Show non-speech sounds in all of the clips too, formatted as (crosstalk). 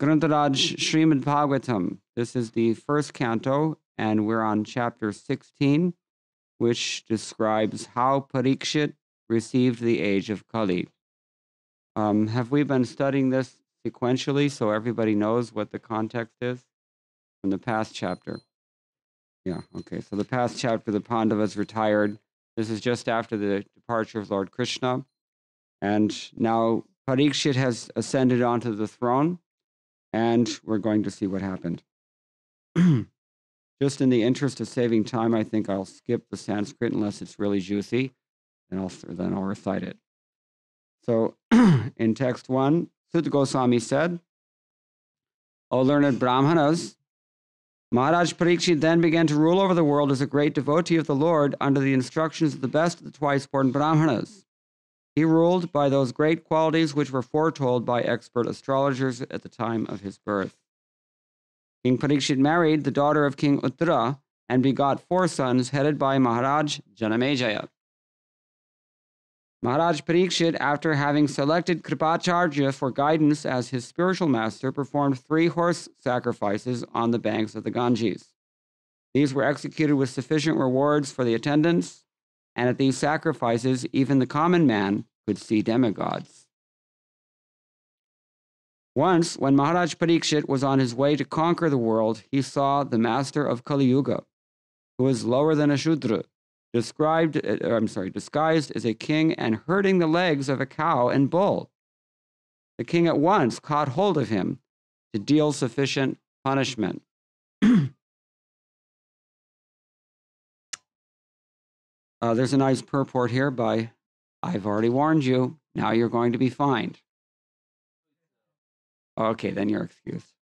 Grantharaj Srimad Bhagavatam. This is the first canto, and we're on chapter 16, which describes how Parikshit received the age of Kali. Um, have we been studying this sequentially so everybody knows what the context is from the past chapter? Yeah, okay. So the past chapter, the Pandavas retired. This is just after the departure of Lord Krishna. And now Parikshit has ascended onto the throne, and we're going to see what happened. (clears throat) just in the interest of saving time, I think I'll skip the Sanskrit unless it's really juicy, and I'll, then I'll recite it. So (clears throat) in text one, Suta Goswami said, O learned Brahmanas, Maharaj Parikshit then began to rule over the world as a great devotee of the Lord under the instructions of the best of the twice born Brahmanas. He ruled by those great qualities which were foretold by expert astrologers at the time of his birth. King Parikshit married the daughter of King Uttara and begot four sons headed by Maharaj Janamejaya. Maharaj Parikshit, after having selected Kripacharya for guidance as his spiritual master, performed three horse sacrifices on the banks of the Ganges. These were executed with sufficient rewards for the attendants, and at these sacrifices, even the common man could see demigods. Once, when Maharaj Parikshit was on his way to conquer the world, he saw the master of Kali Yuga, who was lower than a Shudra, described, uh, I'm sorry, disguised as a king and herding the legs of a cow and bull. The king at once caught hold of him to deal sufficient punishment. Uh, there's a nice purport here by I've already warned you. Now you're going to be fined. Okay, then you're excused.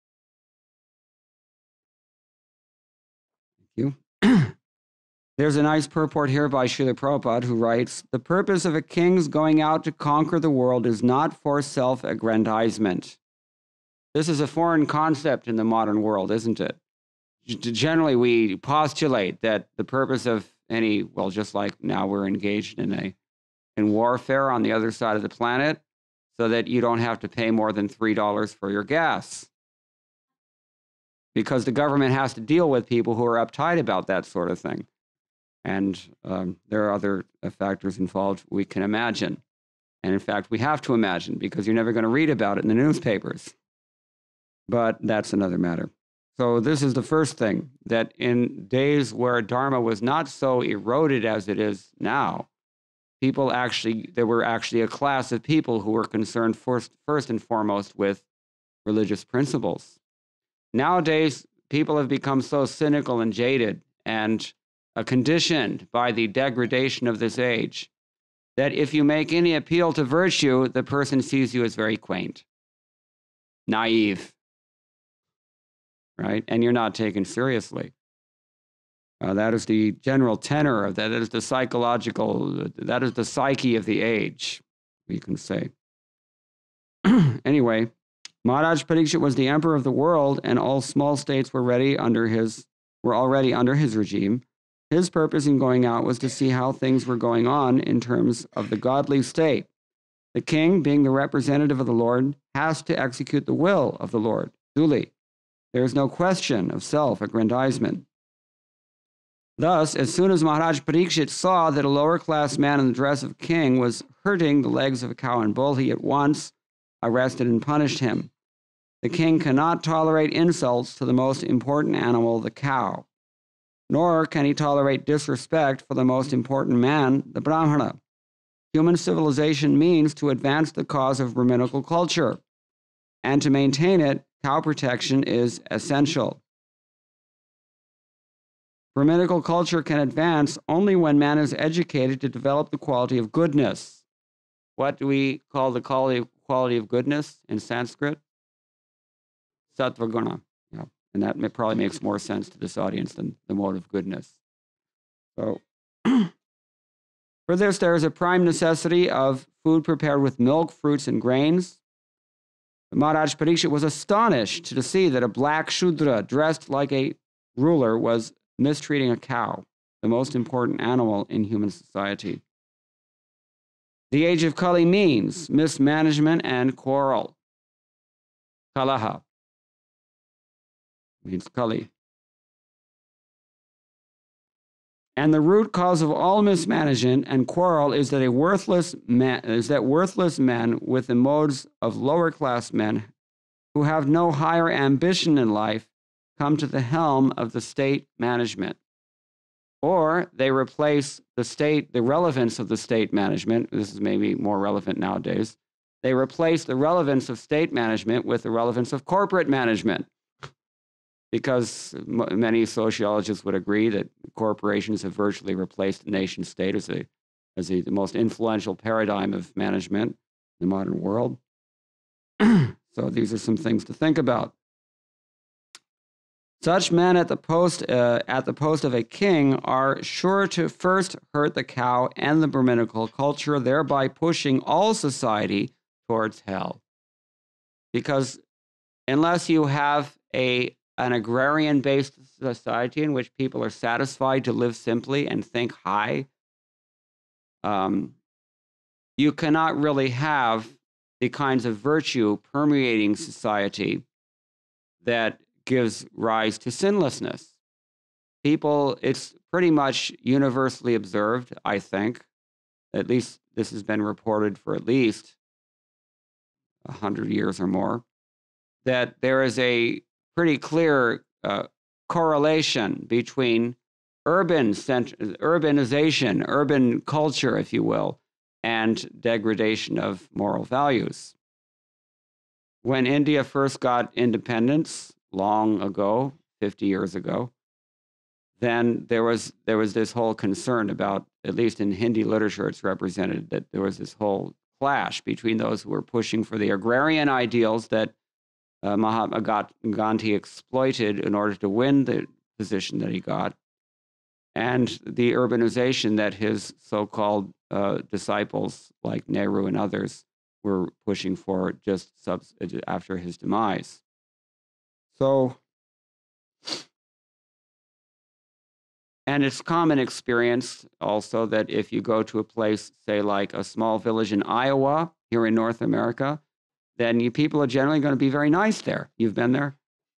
Thank you. (clears throat) There's a nice purport here by Srila Prabhupada who writes The purpose of a king's going out to conquer the world is not for self aggrandizement. This is a foreign concept in the modern world, isn't it? Generally, we postulate that the purpose of any, well, just like now we're engaged in a in warfare on the other side of the planet, so that you don't have to pay more than $3 for your gas. Because the government has to deal with people who are uptight about that sort of thing. And um, there are other uh, factors involved we can imagine. And in fact, we have to imagine because you're never going to read about it in the newspapers. But that's another matter. So, this is the first thing that in days where Dharma was not so eroded as it is now, people actually, there were actually a class of people who were concerned first, first and foremost with religious principles. Nowadays, people have become so cynical and jaded and uh, conditioned by the degradation of this age, that if you make any appeal to virtue, the person sees you as very quaint, naive, right? And you're not taken seriously. Uh, that is the general tenor of that. That is the psychological, that is the psyche of the age, we can say. (clears throat) anyway, Maharaj Parikshit was the emperor of the world, and all small states were ready under his were already under his regime. His purpose in going out was to see how things were going on in terms of the godly state. The king, being the representative of the Lord, has to execute the will of the Lord duly. There is no question of self aggrandizement. Thus, as soon as Maharaj Parikshit saw that a lower class man in the dress of king was hurting the legs of a cow and bull, he at once arrested and punished him. The king cannot tolerate insults to the most important animal, the cow nor can he tolerate disrespect for the most important man, the Brahmana. Human civilization means to advance the cause of Brahminical culture, and to maintain it, cow protection is essential. Brahminical culture can advance only when man is educated to develop the quality of goodness. What do we call the quality of goodness in Sanskrit? Sattvaguna. And that probably makes more sense to this audience than the mode of goodness. So, (clears throat) for this, there is a prime necessity of food prepared with milk, fruits, and grains. Maharaj Parikshit was astonished to see that a black Shudra dressed like a ruler was mistreating a cow, the most important animal in human society. The age of Kali means mismanagement and quarrel. Kalaha. means Kali. And the root cause of all mismanagement and quarrel is that a worthless man is that worthless men with the modes of lower class men who have no higher ambition in life come to the helm of the state management. Or they replace the state, the relevance of the state management. This is maybe more relevant nowadays. They replace the relevance of state management with the relevance of corporate management because many sociologists would agree that corporations have virtually replaced the nation state as, a, as a, the most influential paradigm of management in the modern world. (clears throat) so these are some things to think about. Such men at the post uh, at the post of a king are sure to first hurt the cow and the Brahminical culture, thereby pushing all society towards hell. Because unless you have a an agrarian based society in which people are satisfied to live simply and think high, um, you cannot really have the kinds of virtue permeating society that gives rise to sinlessness. People, it's pretty much universally observed, I think. At least this has been reported for at least 100 years or more, that there is a pretty clear uh, correlation between urban cent- urbanization, urban culture, if you will, and degradation of moral values. When India first got independence long ago, 50 years ago, then there was there was this whole concern about at least in Hindi literature it's represented that there was this whole clash between those who were pushing for the agrarian ideals that uh, Mahatma Gandhi exploited in order to win the position that he got, and the urbanization that his so called uh, disciples, like Nehru and others, were pushing for just subs- after his demise. So, and it's common experience also that if you go to a place, say like a small village in Iowa here in North America, then you people are generally going to be very nice there. You've been there,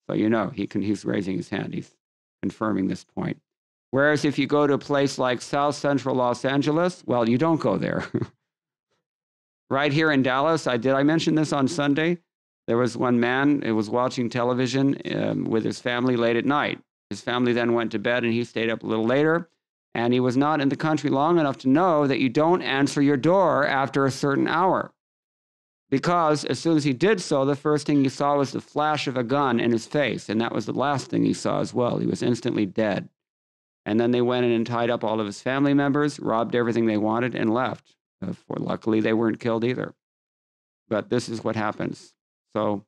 so you know he can. He's raising his hand. He's confirming this point. Whereas if you go to a place like South Central Los Angeles, well, you don't go there. (laughs) right here in Dallas, I did. I mention this on Sunday. There was one man who was watching television um, with his family late at night. His family then went to bed, and he stayed up a little later. And he was not in the country long enough to know that you don't answer your door after a certain hour because as soon as he did so, the first thing he saw was the flash of a gun in his face, and that was the last thing he saw as well. He was instantly dead. And then they went in and tied up all of his family members, robbed everything they wanted, and left. Uh, for luckily, they weren't killed either. But this is what happens. So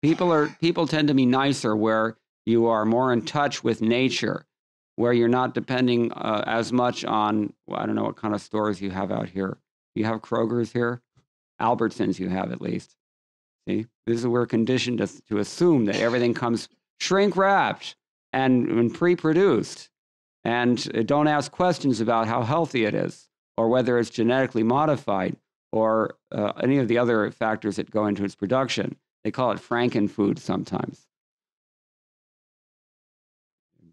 people are people tend to be nicer where you are more in touch with nature, where you're not depending uh, as much on well, I don't know what kind of stores you have out here. You have Kroger's here. Albertsons you have at least. See, this is we're conditioned to, to assume that everything comes shrink wrapped and, and pre produced. And uh, don't ask questions about how healthy it is or whether it's genetically modified or uh, any of the other factors that go into its production. They call it frankenfood sometimes.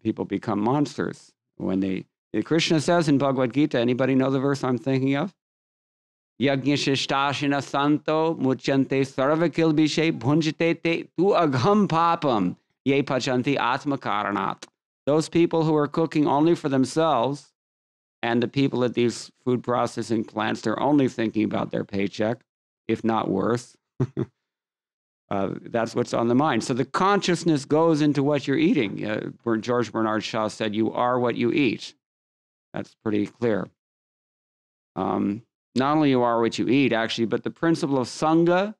People become monsters when they. Krishna says in Bhagavad Gita, anybody know the verse I'm thinking of? Muchante sarvakilbishe bhunjite te tu agham papam ye pachanti atma karanat. Those people who are cooking only for themselves and the people at these food processing plants, they're only thinking about their paycheck, if not worse. (laughs) uh, that's what's on the mind. So the consciousness goes into what you're eating. Uh, George Bernard Shaw said, You are what you eat. That's pretty clear. Um, not only you are what you eat, actually, but the principle of Sangha,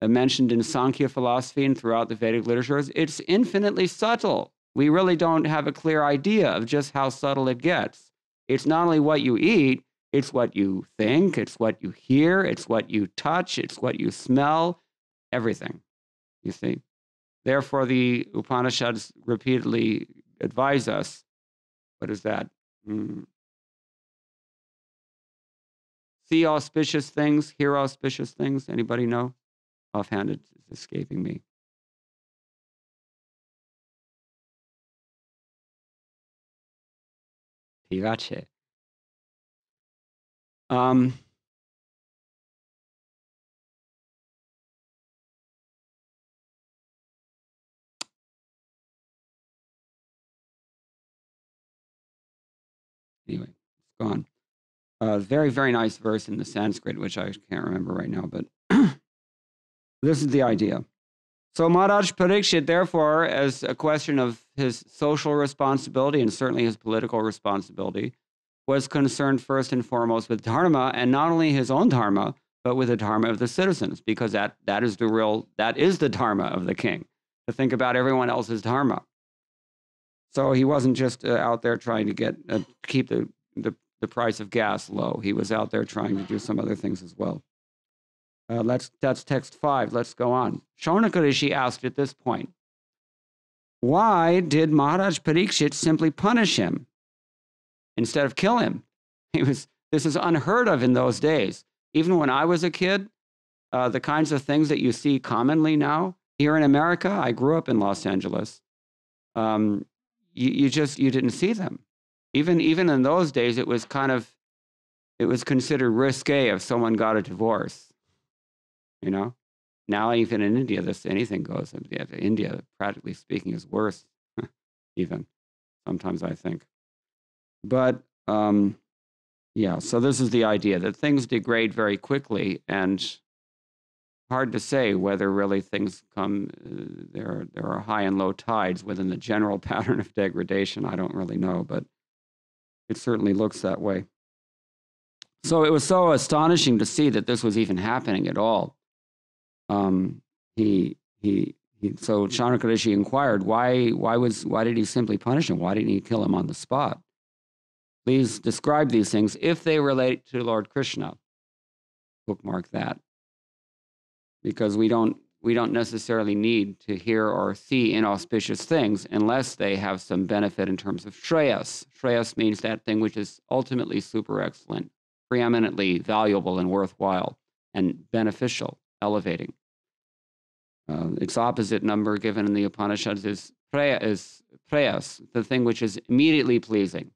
uh, mentioned in Sankhya philosophy and throughout the Vedic literatures, it's infinitely subtle. We really don't have a clear idea of just how subtle it gets. It's not only what you eat, it's what you think, it's what you hear, it's what you touch, it's what you smell, everything. You see? Therefore, the Upanishads repeatedly advise us what is that? Mm see auspicious things, hear auspicious things. Anybody know? Offhand, it's escaping me. Tirace. Um, anyway, it's gone. Uh, very, very nice verse in the Sanskrit, which I can't remember right now, but (clears throat) this is the idea. So Maharaj Parikshit, therefore, as a question of his social responsibility and certainly his political responsibility, was concerned first and foremost with dharma, and not only his own dharma, but with the dharma of the citizens, because that, that is the real, that is the dharma of the king, to think about everyone else's dharma. So he wasn't just uh, out there trying to get uh, keep the, the the price of gas low. He was out there trying to do some other things as well. Uh, let's that's text five. Let's go on. Shaunaka Rishi asked at this point, why did Maharaj Parikshit simply punish him instead of kill him? (laughs) He was this is unheard of in those days. Even when I was a kid, uh, the kinds of things that you see commonly now here in America. I grew up in Los Angeles. Um, you, you just you didn't see them. Even even in those days, it was kind of it was considered risque if someone got a divorce. You know, now even in India, this anything goes. India, practically speaking, is worse. (laughs) even sometimes I think, but um, yeah. So this is the idea that things degrade very quickly, and hard to say whether really things come. Uh, there there are high and low tides within the general (laughs) pattern of degradation. I don't really know, but it certainly looks that way. So it was so astonishing to see that this was even happening at all. Um, he, he, he, so Shaunaka Rishi inquired, why, why, was, why did he simply punish him? Why didn't he kill him on the spot? Please describe these things if they relate to Lord Krishna. Bookmark that. Because we don't we don't necessarily need to hear or see inauspicious things unless they have some benefit in terms of shreyas. Shreyas means that thing which is ultimately super excellent, preeminently valuable and worthwhile, and beneficial, elevating. Uh, its opposite number given in the Upanishads is, preya, is preyas, the thing which is immediately pleasing,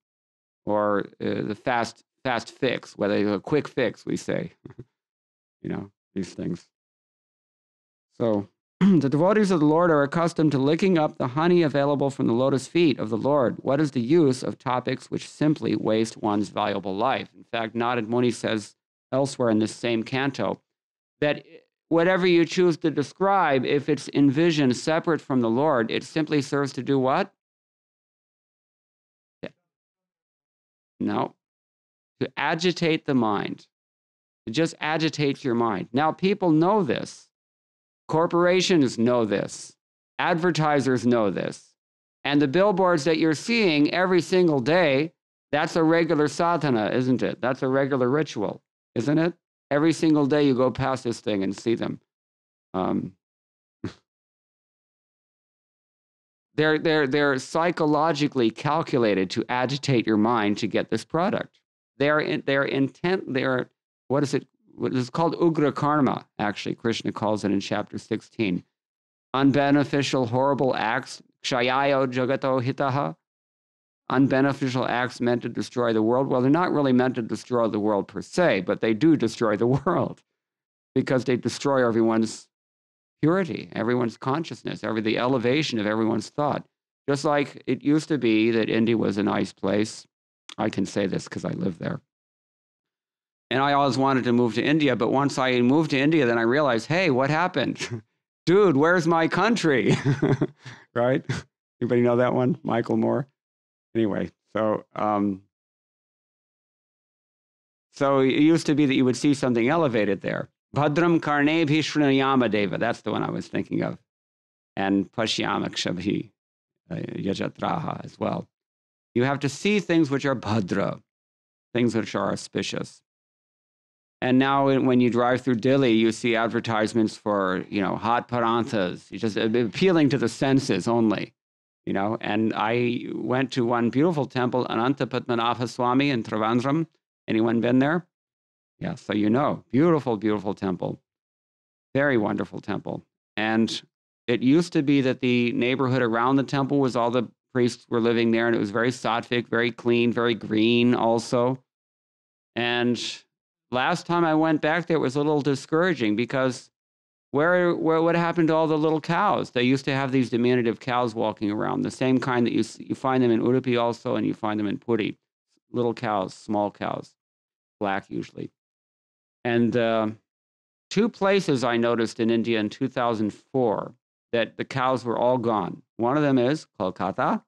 or uh, the fast fast fix, whether a quick fix, we say. (laughs) you know, these things. So (clears throat) the devotees of the Lord are accustomed to licking up the honey available from the lotus feet of the Lord. What is the use of topics which simply waste one's valuable life? In fact, Narad Muni says elsewhere in this same canto that whatever you choose to describe, if it's envisioned separate from the Lord, it simply serves to do what? No, to agitate the mind. It just agitates your mind. Now, people know this. Corporations know this. Advertisers know this. And the billboards that you're seeing every single day, that's a regular sadhana, isn't it? That's a regular ritual, isn't it? Every single day you go past this thing and see them. Um, (laughs) they're, they're, they're psychologically calculated to agitate your mind to get this product. They're, in, they're intent, they're, what is it what is called ugra karma, actually, Krishna calls it in chapter 16. Unbeneficial, horrible acts, kshayayo jagato hitaha, unbeneficial acts meant to destroy the world. Well, they're not really meant to destroy the world per se, but they do destroy the (laughs) world because they destroy everyone's purity, everyone's consciousness, every the elevation of everyone's thought. Just like it used to be that India was a nice place. I can say this because I live there and I always wanted to move to India. But once I moved to India, then I realized, hey, what happened? (laughs) Dude, where's my country? (laughs) right? Anybody know that one? Michael Moore? Anyway, so um, so it used to be that you would see something elevated there. Bhadram Karne Bhishrunayama Deva. That's the one I was thinking of. And Pashyamakshabhi uh, Yajatraha as well. You have to see things which are Bhadra, things which are auspicious. And now when you drive through Delhi, you see advertisements for, you know, hot paranthas, it's just uh, appealing to the senses only, you know. And I went to one beautiful temple, Ananta Padmanabha Swami in Trivandrum. Anyone been there? Yeah, so you know, beautiful, beautiful temple. Very wonderful temple. And it used to be that the neighborhood around the temple was all the priests were living there, and it was very sattvic, very clean, very green also. And last time I went back there, it was a little discouraging because where, where what happened to all the little cows? They used to have these diminutive cows walking around, the same kind that you, you find them in Udupi also, and you find them in Puri. Little cows, small cows, black usually. And uh, two places I noticed in India in 2004 that the cows were all gone. One of them is Kolkata,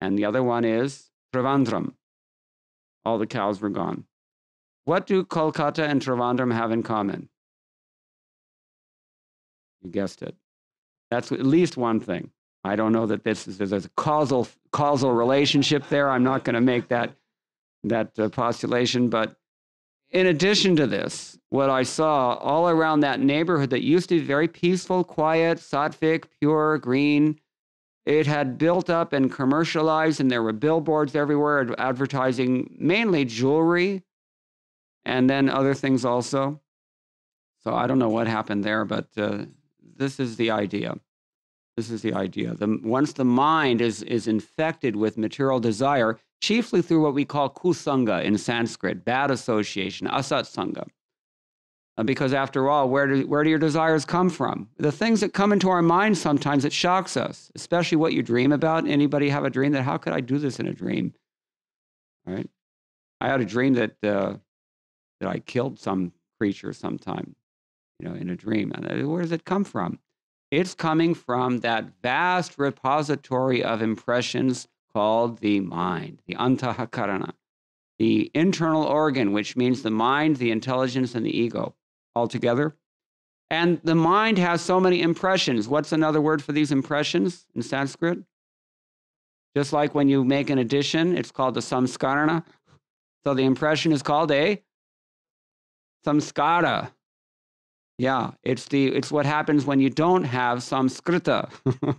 and the other one is Trivandrum. All the cows were gone. What do Kolkata and Trivandrum have in common? You guessed it. That's at least one thing. I don't know that this is there's a causal causal relationship there. I'm not going to make that that uh, postulation, but in addition to this, what I saw all around that neighborhood that used to be very peaceful, quiet, sattvic, pure, green, it had built up and commercialized, and there were billboards everywhere advertising mainly jewelry and then other things also. So I don't know what happened there, but uh, this is the idea. This is the idea. The, once the mind is, is infected with material desire, chiefly through what we call kusanga in Sanskrit, bad association, asat sangha. Uh, because after all, where do, where do your desires come from? The things that come into our mind sometimes, it shocks us, especially what you dream about. Anybody have a dream that, how could I do this in a dream? All right. I had a dream that, uh, that I killed some creature sometime, you know, in a dream. And uh, where does it come from? It's coming from that vast repository of impressions called the mind, the antahakarana, the internal organ, which means the mind, the intelligence, and the ego all together. And the mind has so many impressions. What's another word for these impressions in Sanskrit? Just like when you make an addition, it's called the samskarana. So the impression is called a samskara. Yeah, it's the it's what happens when you don't have samskrita. (laughs)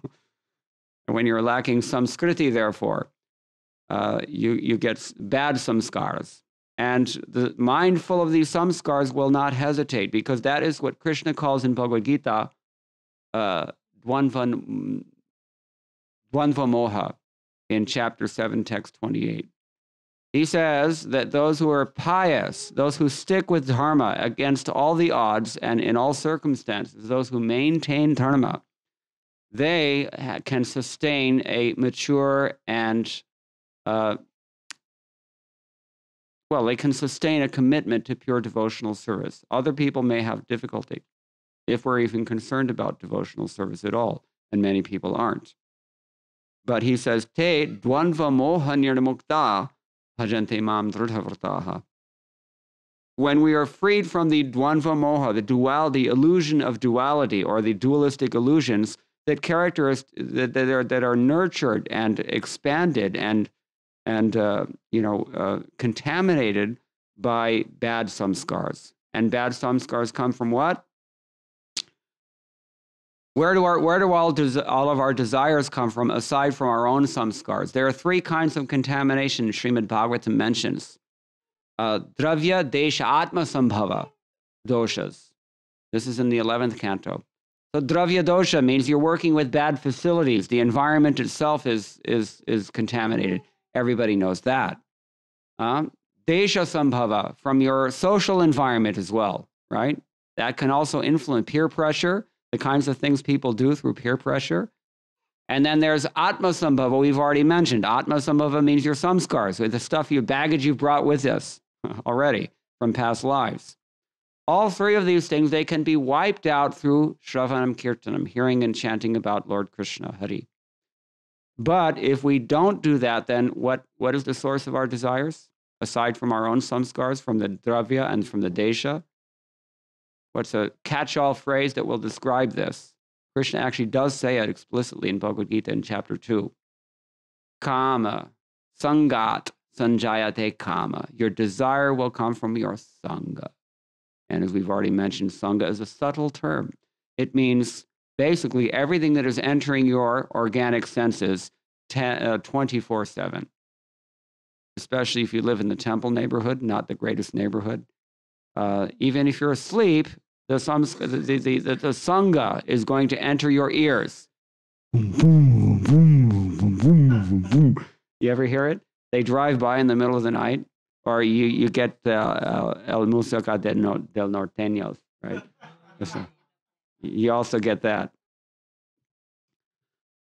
when you're lacking samskriti, therefore, uh, you you get bad samskaras. And the mind full of these samskars will not hesitate because that is what Krishna calls in Bhagavad Gita uh, dvandva, dvandva moha in chapter 7, text 28. He says that those who are pious, those who stick with dharma against all the odds and in all circumstances, those who maintain dharma, they can sustain a mature and, uh, well, they can sustain a commitment to pure devotional service. Other people may have difficulty if we're even concerned about devotional service at all, and many people aren't. But he says, Te dvandva moha nirmukta mam. When we are freed from the dvandva moha, the duality, illusion of duality, or the dualistic illusions that characters that, that are that are nurtured and expanded and and uh, you know uh, contaminated by bad samskars. And bad samskars come from what? Where do, our, where do all, des- all of our desires come from aside from our own samskars? There are three kinds of contamination Srimad Bhagavatam mentions. Uh, dravya, desha, atma sambhava doshas. This is in the 11th canto. So dravya dosha means you're working with bad facilities. The environment itself is, is, is contaminated. Everybody knows that. Uh, desha sambhava, from your social environment as well, right? That can also influence peer pressure the kinds of things people do through peer pressure. And then there's Atma Sambhava, we've already mentioned. Atma Sambhava means your samskars, the stuff, your baggage you've brought with us (laughs) already from past lives. All three of these things, they can be wiped out through Shravanam Kirtanam, hearing and chanting about Lord Krishna, Hari. But if we don't do that, then what, what is the source of our desires? Aside from our own samskars, from the dravya and from the desha, what's a catch-all phrase that will describe this. Krishna actually does say it explicitly in Bhagavad Gita in chapter 2. Kama, sangat, sanjayate kama. Your desire will come from your sangha. And as we've already mentioned, sangha is a subtle term. It means basically everything that is entering your organic senses uh, 24 uh, 7. Especially if you live in the temple neighborhood, not the greatest neighborhood. Uh, even if you're asleep, the, the, the, the, the sangha is going to enter your ears. You ever hear it? They drive by in the middle of the night, or you, you get uh, uh, El Música del, del Norteños, right? You also get that.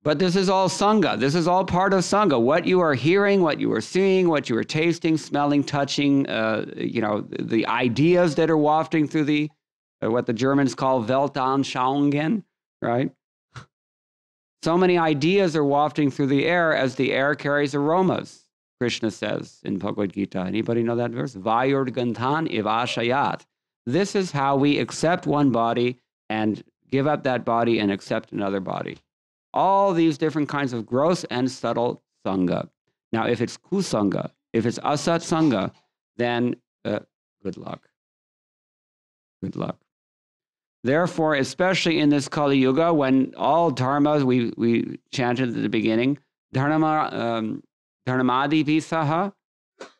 But this is all Sangha. This is all part of Sangha. What you are hearing, what you are seeing, what you are tasting, smelling, touching, uh, you know, the ideas that are wafting through the, what the Germans call Weltanschauungen, right? So many ideas are wafting through the air as the air carries aromas, Krishna says in Bhagavad Gita. Anybody know that verse? Vayurgantan ivashayat. This is how we accept one body and give up that body and accept another body all these different kinds of gross and subtle sangha. Now, if it's kusanga, if it's asat sangha, then uh, good luck. Good luck. Therefore, especially in this Kali Yuga, when all dharmas we, we chanted at the beginning, dharma, um, dharmadi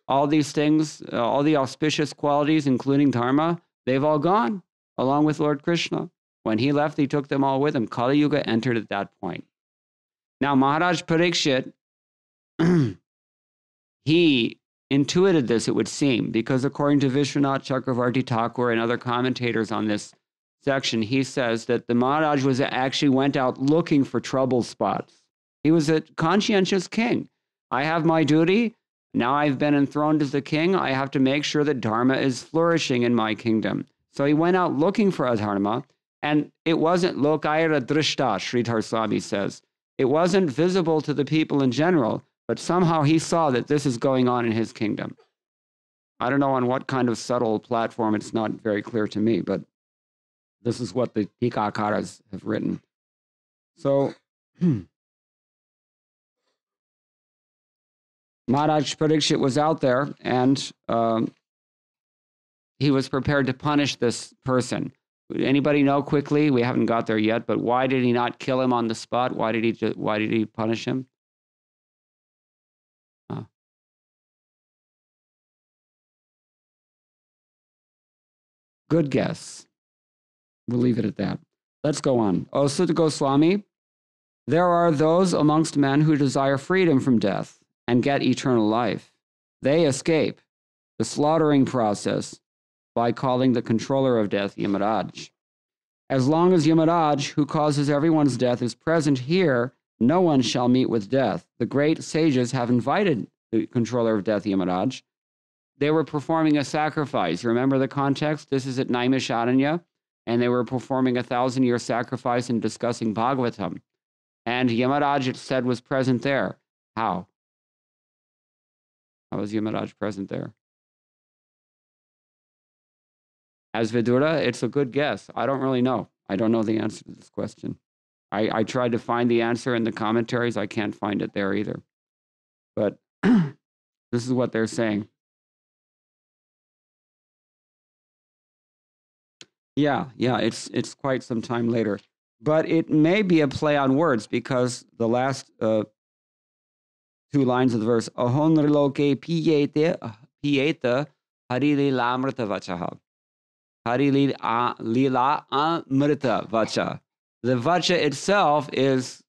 all these things, uh, all the auspicious qualities, including dharma, they've all gone along with Lord Krishna. When he left, he took them all with him. Kali Yuga entered at that point. Now, Maharaj Parikshit, (clears throat) he intuited this, it would seem, because according to Vishwanath Chakravarti Thakur and other commentators on this section, he says that the Maharaj was actually went out looking for trouble spots. He was a conscientious king. I have my duty. Now I've been enthroned as the king. I have to make sure that Dharma is flourishing in my kingdom. So he went out looking for adharma, and it wasn't lokayara drishta, Sridhar Swami says. It wasn't visible to the people in general, but somehow he saw that this is going on in his kingdom. I don't know on what kind of subtle platform, it's not very clear to me, but this is what the Tikakaras have written. So, (clears throat) Maharaj Parikshit was out there and um, he was prepared to punish this person. Anybody know quickly? We haven't got there yet, but why did he not kill him on the spot? Why did he why did he punish him? Good guess. We'll leave it at that. Let's go on. Suta Goswami, there are those amongst men who desire freedom from death and get eternal life. They escape the slaughtering process by calling the controller of death Yamaraj. As long as Yamaraj, who causes everyone's death, is present here, no one shall meet with death. The great sages have invited the controller of death, Yamaraj. They were performing a sacrifice. Remember the context? This is at Naimisharanya, and they were performing a thousand year sacrifice and discussing Bhagavatam. And Yamaraj, it said, was present there. How? How was Yamaraj present there? As Vidura, it's a good guess. I don't really know. I don't know the answer to this question. I, I tried to find the answer in the commentaries. I can't find it there either. But (clears throat) this is what they're saying. Yeah, yeah, it's it's quite some time later. But it may be a play on words because the last uh, two lines of the verse, Ahonriloke piyete piyeta harili lamrita vachaha. Hari Lila Amrita Vacha. The Vacha itself is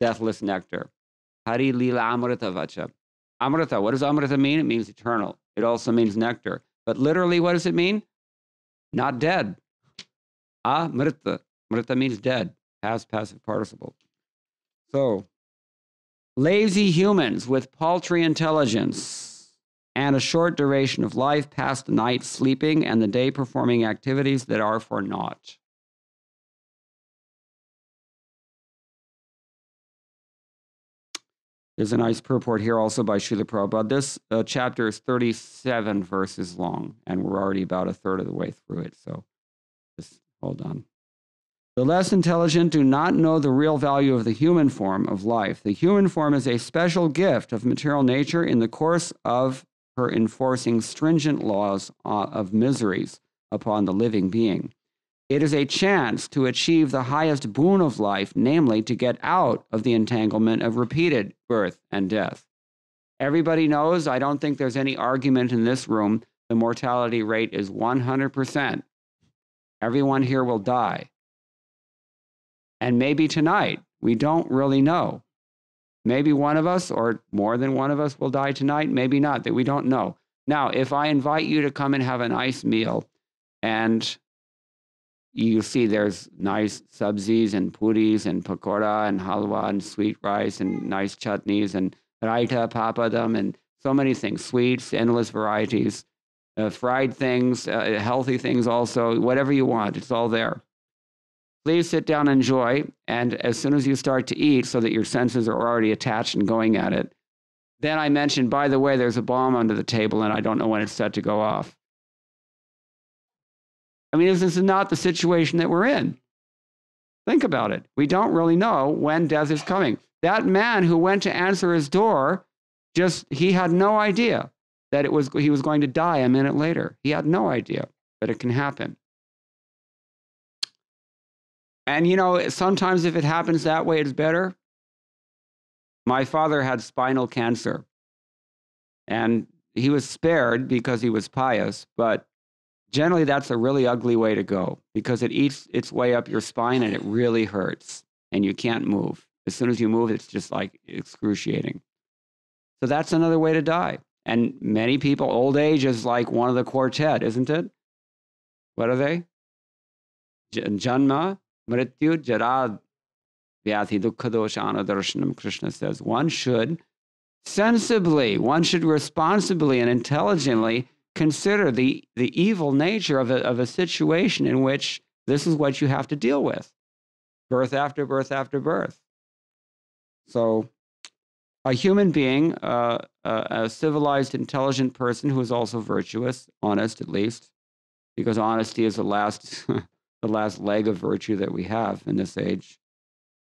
deathless nectar. Hari Lila Vacha. Amrita, what does Amrita mean? It means eternal. It also means nectar. But literally, what does it mean? Not dead. Amrita. Amrita means dead, past passive participle. So, lazy humans with paltry intelligence and a short duration of life pass the night sleeping and the day performing activities that are for naught. There's a nice purport here also by Srila Prabhupada. This uh, chapter is 37 verses long, and we're already about a third of the way through it. So just hold on. The less intelligent do not know the real value of the human form of life. The human form is a special gift of material nature in the course of her enforcing stringent laws uh, of miseries upon the living being. It is a chance to achieve the highest boon of life, namely to get out of the entanglement of repeated birth and death. Everybody knows, I don't think there's any argument in this room, the mortality rate is 100%. Everyone here will die. And maybe tonight, we don't really know. Maybe one of us or more than one of us will die tonight. Maybe not, that we don't know. Now, if I invite you to come and have a nice meal and you see there's nice sabzis and puris and pakora and halwa and sweet rice and nice chutneys and raita, papadam, and so many things, sweets, endless varieties, uh, fried things, uh, healthy things also, whatever you want, it's all there. Please sit down and enjoy. And as soon as you start to eat, so that your senses are already attached and going at it, then I mentioned, by the way, there's a bomb under the table and I don't know when it's set to go off. I mean, this is not the situation that we're in. Think about it. We don't really know when death is coming. That man who went to answer his door, just he had no idea that it was he was going to die a minute later. He had no idea that it can happen. And you know, sometimes if it happens that way, it's better. My father had spinal cancer, and he was spared because he was pious, but generally that's a really ugly way to go because it eats its way up your spine and it really hurts and you can't move. As soon as you move, it's just like excruciating. So that's another way to die. And many people, old age is like one of the quartet, isn't it? What are they? Janma, Mrityu Jarad Vyati Dukkha Doshana Darshanam, Krishna says. One should sensibly, one should responsibly and intelligently consider the, the evil nature of a, of a situation in which this is what you have to deal with birth after birth after birth. So, a human being, uh, a, a civilized, intelligent person who is also virtuous, honest at least, because honesty is the last (laughs) the last leg of virtue that we have in this age.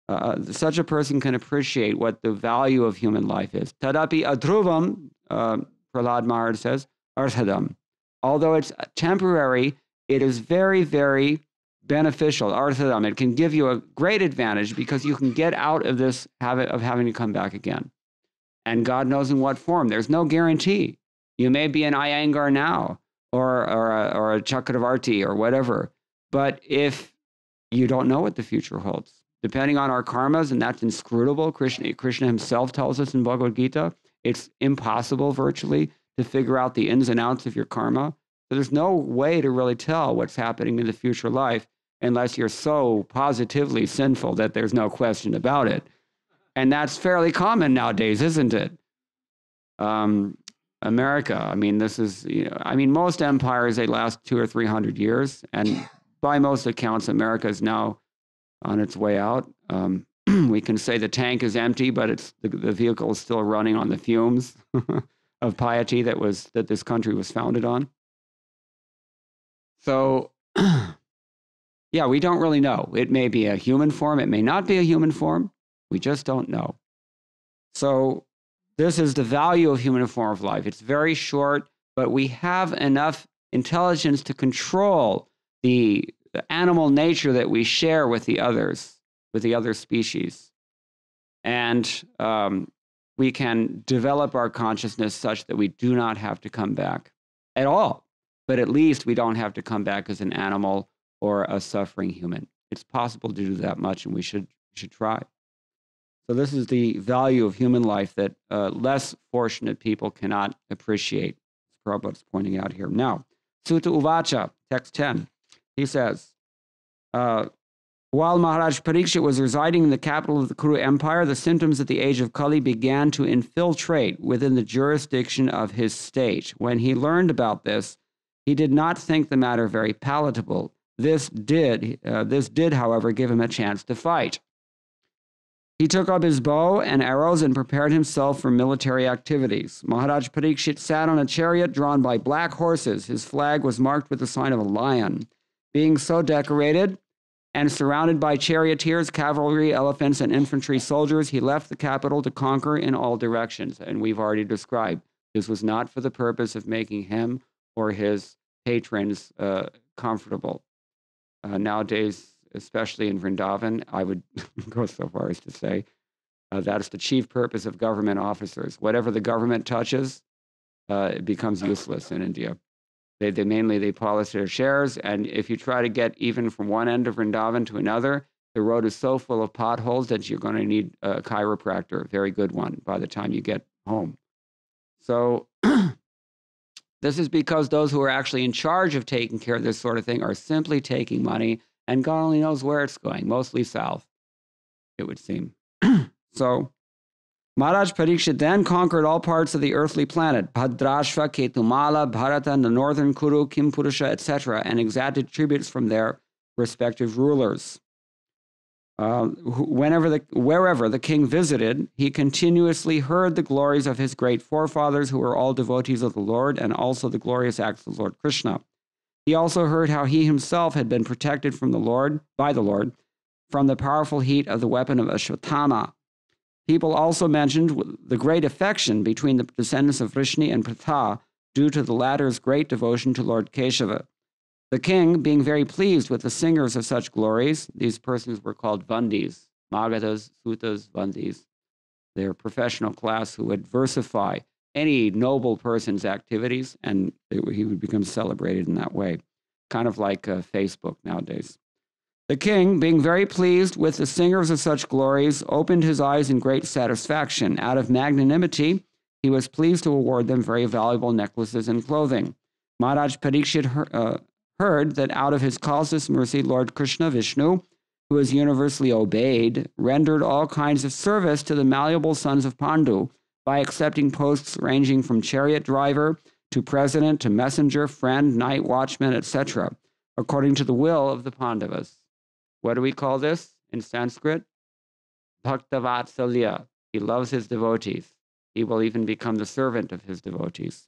Uh, such a person can appreciate what the value of human life is. Tadapi adruvam, uh, Prahlad Maharaj says, arthadam. Although it's temporary, it is very, very beneficial. Arthadam. It can give you a great advantage because you can get out of this habit of having to come back again. And God knows in what form. There's no guarantee. You may be an Iyengar now or, or, a, or a Chakravarti or whatever. But if you don't know what the future holds, depending on our karmas, and that's inscrutable, Krishna, Krishna himself tells us in Bhagavad Gita, it's impossible virtually to figure out the ins and outs of your karma. So there's no way to really tell what's happening in the future life unless you're so positively sinful that there's no question about it. And that's fairly common nowadays, isn't it? Um, America, I mean, this is, you know, I mean, most empires, they last two or 300 years. And (clears throat) by most accounts, America is now on its way out. Um, (clears throat) we can say the tank is empty, but it's the, the vehicle is still running on the fumes (laughs) of piety that was that this country was founded on. So, (clears throat) yeah, we don't really know. It may be a human form. It may not be a human form. We just don't know. So, this is the value of human form of life. It's very short, but we have enough intelligence to control the, animal nature that we share with the others, with the other species. And um, we can develop our consciousness such that we do not have to come back at all. But at least we don't have to come back as an animal or a suffering human. It's possible to do that much, and we should, should try. So, this is the value of human life that uh, less fortunate people cannot appreciate. As Prabhupada's pointing out here. Now, Suta Uvacha, text 10. He says, uh, while Maharaj Parikshit was residing in the capital of the Kuru Empire, the symptoms at the age of Kali began to infiltrate within the jurisdiction of his state. When he learned about this, he did not think the matter very palatable. This did, uh, this did, however, give him a chance to fight. He took up his bow and arrows and prepared himself for military activities. Maharaj Parikshit sat on a chariot drawn by black horses. His flag was marked with the sign of a lion. Being so decorated and surrounded by charioteers, cavalry, elephants, and infantry soldiers, he left the capital to conquer in all directions. And we've already described this was not for the purpose of making him or his patrons uh, comfortable. Uh, nowadays, especially in Vrindavan, I would (laughs) go so far as to say uh, that's the chief purpose of government officers. Whatever the government touches, uh, it becomes useless in India. They, they mainly they polish their shares, and if you try to get even from one end of Vrindavan to another, the road is so full of potholes that you're going to need a chiropractor, a very good one, by the time you get home. So, (clears throat) this is because those who are actually in charge of taking care of this sort of thing are simply taking money, and God only knows where it's going, mostly south, it would seem. (clears throat) so, Maharaj Parikshit then conquered all parts of the earthly planet, Bhadrashva, Ketumala, Bharata, the northern Kuru, Kimpurusha, etc., and exacted tributes from their respective rulers. Uh, whenever the, wherever the king visited, he continuously heard the glories of his great forefathers, who were all devotees of the Lord, and also the glorious acts of Lord Krishna. He also heard how he himself had been protected from the Lord by the Lord from the powerful heat of the weapon of Ashwatthama People also mentioned the great affection between the descendants of Vrishni and Pritha due to the latter's great devotion to Lord Keshava. The king, being very pleased with the singers of such glories, these persons were called Vandis, Magadhas, Sutas, Vandis. They're professional class who would versify any noble person's activities, and he would become celebrated in that way, kind of like uh, Facebook nowadays. The king, being very pleased with the singers of such glories, opened his eyes in great satisfaction. Out of magnanimity, he was pleased to award them very valuable necklaces and clothing. Maharaj Parikshit uh, heard that out of his causeless mercy, Lord Krishna Vishnu, who is universally obeyed, rendered all kinds of service to the malleable sons of Pandu by accepting posts ranging from chariot driver to president to messenger, friend, night watchman, etc., according to the will of the Pandavas. What do we call this in Sanskrit? Bhaktavatsalya. He loves his devotees. He will even become the servant of his devotees.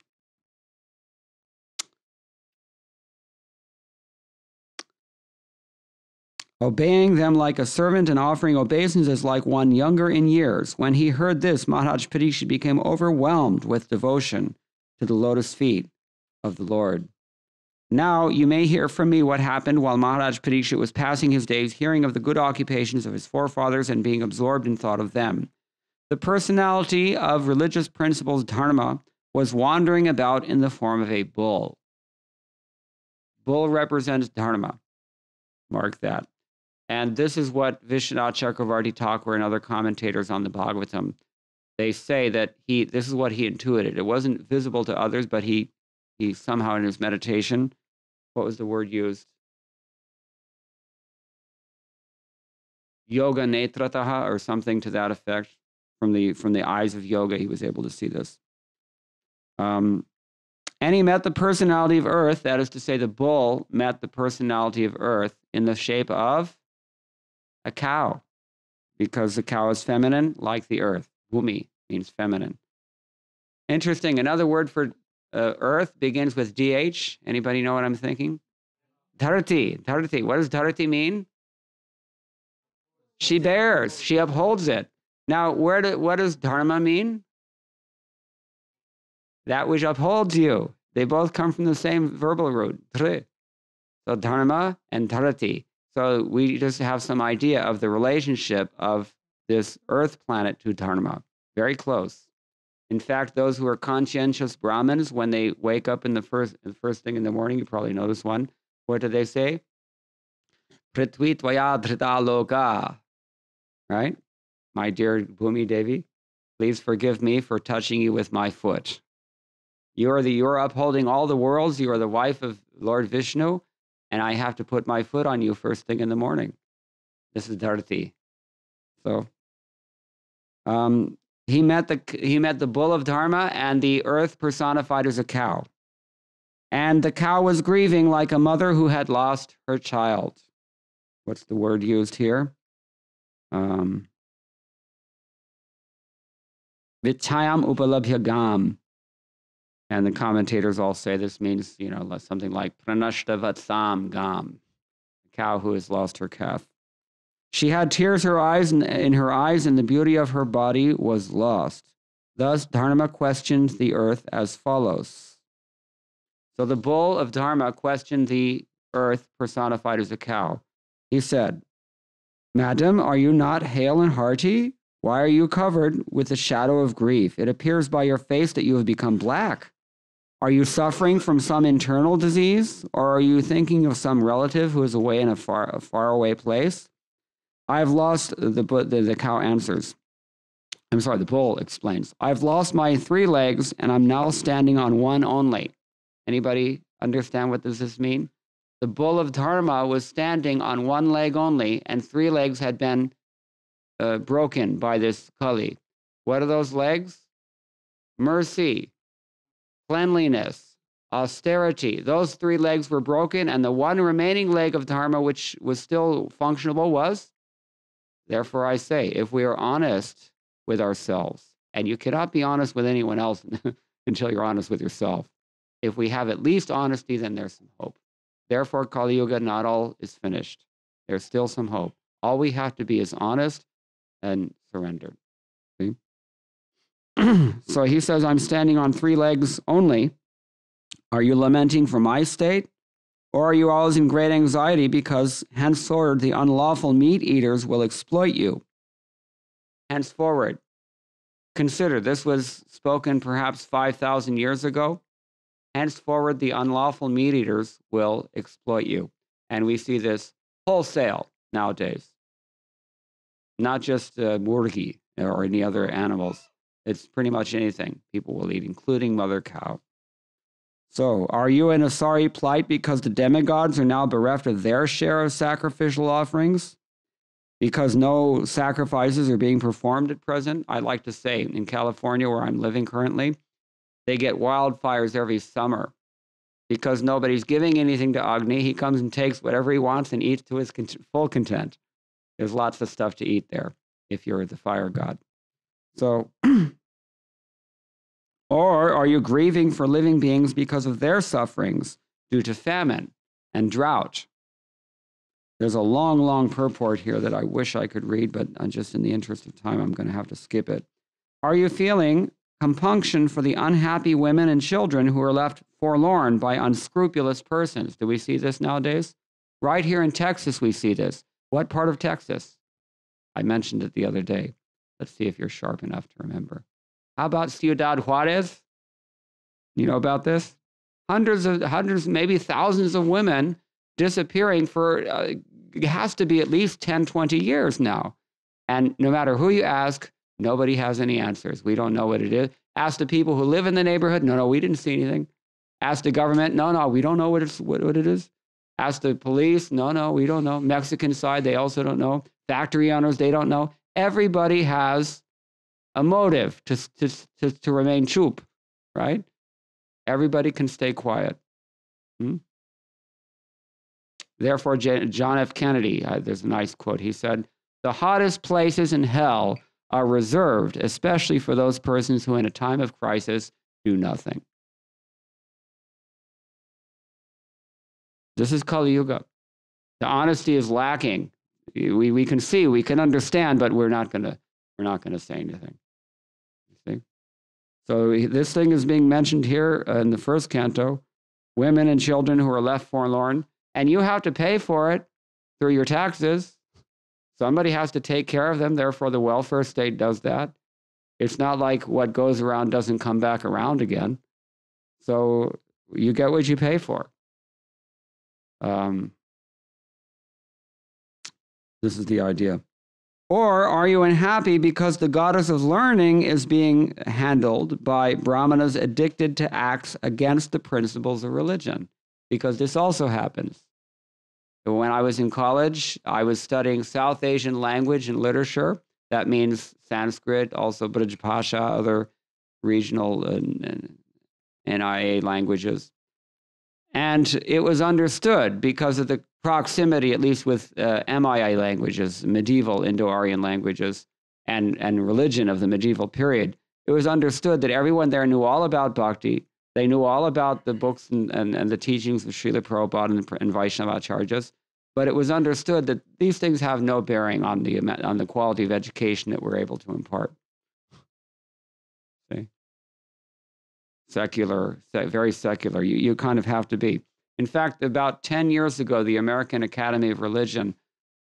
Obeying them like a servant and offering obeisances like one younger in years. When he heard this, Maharaj Parikshit became overwhelmed with devotion to the lotus feet of the Lord. Now you may hear from me what happened while Maharaj Parikshit was passing his days hearing of the good occupations of his forefathers and being absorbed in thought of them. The personality of religious principles dharma was wandering about in the form of a bull. Bull represents dharma. Mark that. And this is what Vishwanath Chakravarti Thakur and other commentators on the Bhagavatam, they say that he, this is what he intuited. It wasn't visible to others, but he, he somehow in his meditation what was the word used? Yoga netrataha or something to that effect. From the from the eyes of yoga, he was able to see this. Um, and he met the personality of Earth, that is to say, the bull met the personality of Earth in the shape of a cow, because the cow is feminine, like the Earth. Bhumi means feminine. Interesting. Another word for uh, Earth begins with DH. Anybody know what I'm thinking? Dharati. Dharati. What does Dharati mean? She bears. She upholds it. Now, where do, what does Dharma mean? That which upholds you. They both come from the same verbal root. So Dharma and Dharati. So we just have some idea of the relationship of this earth planet to Dharma. Very close. In fact, those who are conscientious Brahmins, when they wake up in the first, the first thing in the morning, you probably know this one. What do they say? Prithvi tvaya dhrita loka. Right? My dear Bhumi Devi, please forgive me for touching you with my foot. You are the you are upholding all the worlds. You are the wife of Lord Vishnu, and I have to put my foot on you first thing in the morning. This is Dharti. So um, he met the he met the bull of dharma and the earth personified as a cow. And the cow was grieving like a mother who had lost her child. What's the word used here? Um, upalabhyagam. And the commentators all say this means, you know, something like pranashta gam, cow who has lost her calf. She had tears her eyes in her eyes, and the beauty of her body was lost. Thus, Dharma questioned the earth as follows. So the bull of Dharma questioned the earth personified as a cow. He said, Madam, are you not hale and hearty? Why are you covered with the shadow of grief? It appears by your face that you have become black. Are you suffering from some internal disease, or are you thinking of some relative who is away in a far, a far away place? I've lost the, the the cow answers. I'm sorry, the bull explains. I've lost my three legs and I'm now standing on one only. Anybody understand what does this mean? The bull of Dharma was standing on one leg only, and three legs had been uh, broken by this Kali. What are those legs? Mercy, cleanliness, austerity. Those three legs were broken, and the one remaining leg of Dharma, which was still functionable, was. Therefore, I say, if we are honest with ourselves, and you cannot be honest with anyone else (laughs) until you're honest with yourself. If we have at least honesty, then there's some hope. Therefore, Kali Yuga, not all is finished. There's still some hope. All we have to be is honest and surrendered. (clears throat) So he says, I'm standing on three legs only. Are you lamenting for my state? Or are you always in great anxiety because henceforward the unlawful meat eaters will exploit you? Henceforward. Consider this was spoken perhaps 5,000 years ago. Henceforward the unlawful meat eaters will exploit you. And we see this wholesale nowadays. Not just uh, murgi or any other animals. It's pretty much anything people will eat, including mother cow. So, are you in a sorry plight because the demigods are now bereft of their share of sacrificial offerings? Because no sacrifices are being performed at present? I'd like to say in California, where I'm living currently, they get wildfires every summer because nobody's giving anything to Agni. He comes and takes whatever he wants and eats to his full content. There's lots of stuff to eat there if you're the fire god. So, (clears throat) or are you grieving for living beings because of their sufferings due to famine and drought? There's a long, long purport here that I wish I could read, but uh, just in the interest of time, I'm going to have to skip it. Are you feeling compunction for the unhappy women and children who are left forlorn by unscrupulous persons? Do we see this nowadays? Right here in Texas, we see this. What part of Texas? I mentioned it the other day. Let's see if you're sharp enough to remember. How about Ciudad Juarez? You know about this? Hundreds of hundreds, maybe thousands of women disappearing for uh, it has to be at least 10, 20 years now. And no matter who you ask, nobody has any answers. We don't know what it is. Ask the people who live in the neighborhood. No, no, we didn't see anything. Ask the government. No, no, we don't know what, it's, what, what it is. Ask the police. No, no, we don't know. Mexican side, they also don't know. Factory owners, they don't know. Everybody has a motive to, to, to, to remain chup, right? Everybody can stay quiet. Hmm? Therefore, John F. Kennedy, uh, there's a nice quote. He said, The hottest places in hell are reserved, especially for those persons who, in a time of crisis, do nothing. This is Kali Yuga. The honesty is lacking. We, we can see, we can understand, but we're not going to we're not going to say anything. You see? So this thing is being mentioned here in the first canto women and children who are left forlorn, and you have to pay for it through your taxes. Somebody has to take care of them, therefore, the welfare state does that. It's not like what goes around doesn't come back around again. So you get what you pay for. Um, this is the idea. Or are you unhappy because the goddess of learning is being handled by brahmanas addicted to acts against the principles of religion? Because this also happens. When I was in college, I was studying South Asian language and literature. That means Sanskrit, also Brajbhasha, other regional and, and NIA languages. And it was understood because of the proximity, at least with uh, languages, medieval Indo-Aryan languages, and, and religion of the medieval period, it was understood that everyone there knew all about bhakti. They knew all about the books and, and, and the teachings of Srila Prabhupada and, and Vaishnavacharyas. But it was understood that these things have no bearing on the, on the quality of education that we're able to impart. See? Secular, very secular. You, you kind of have to be. In fact, about 10 years ago, the American Academy of Religion,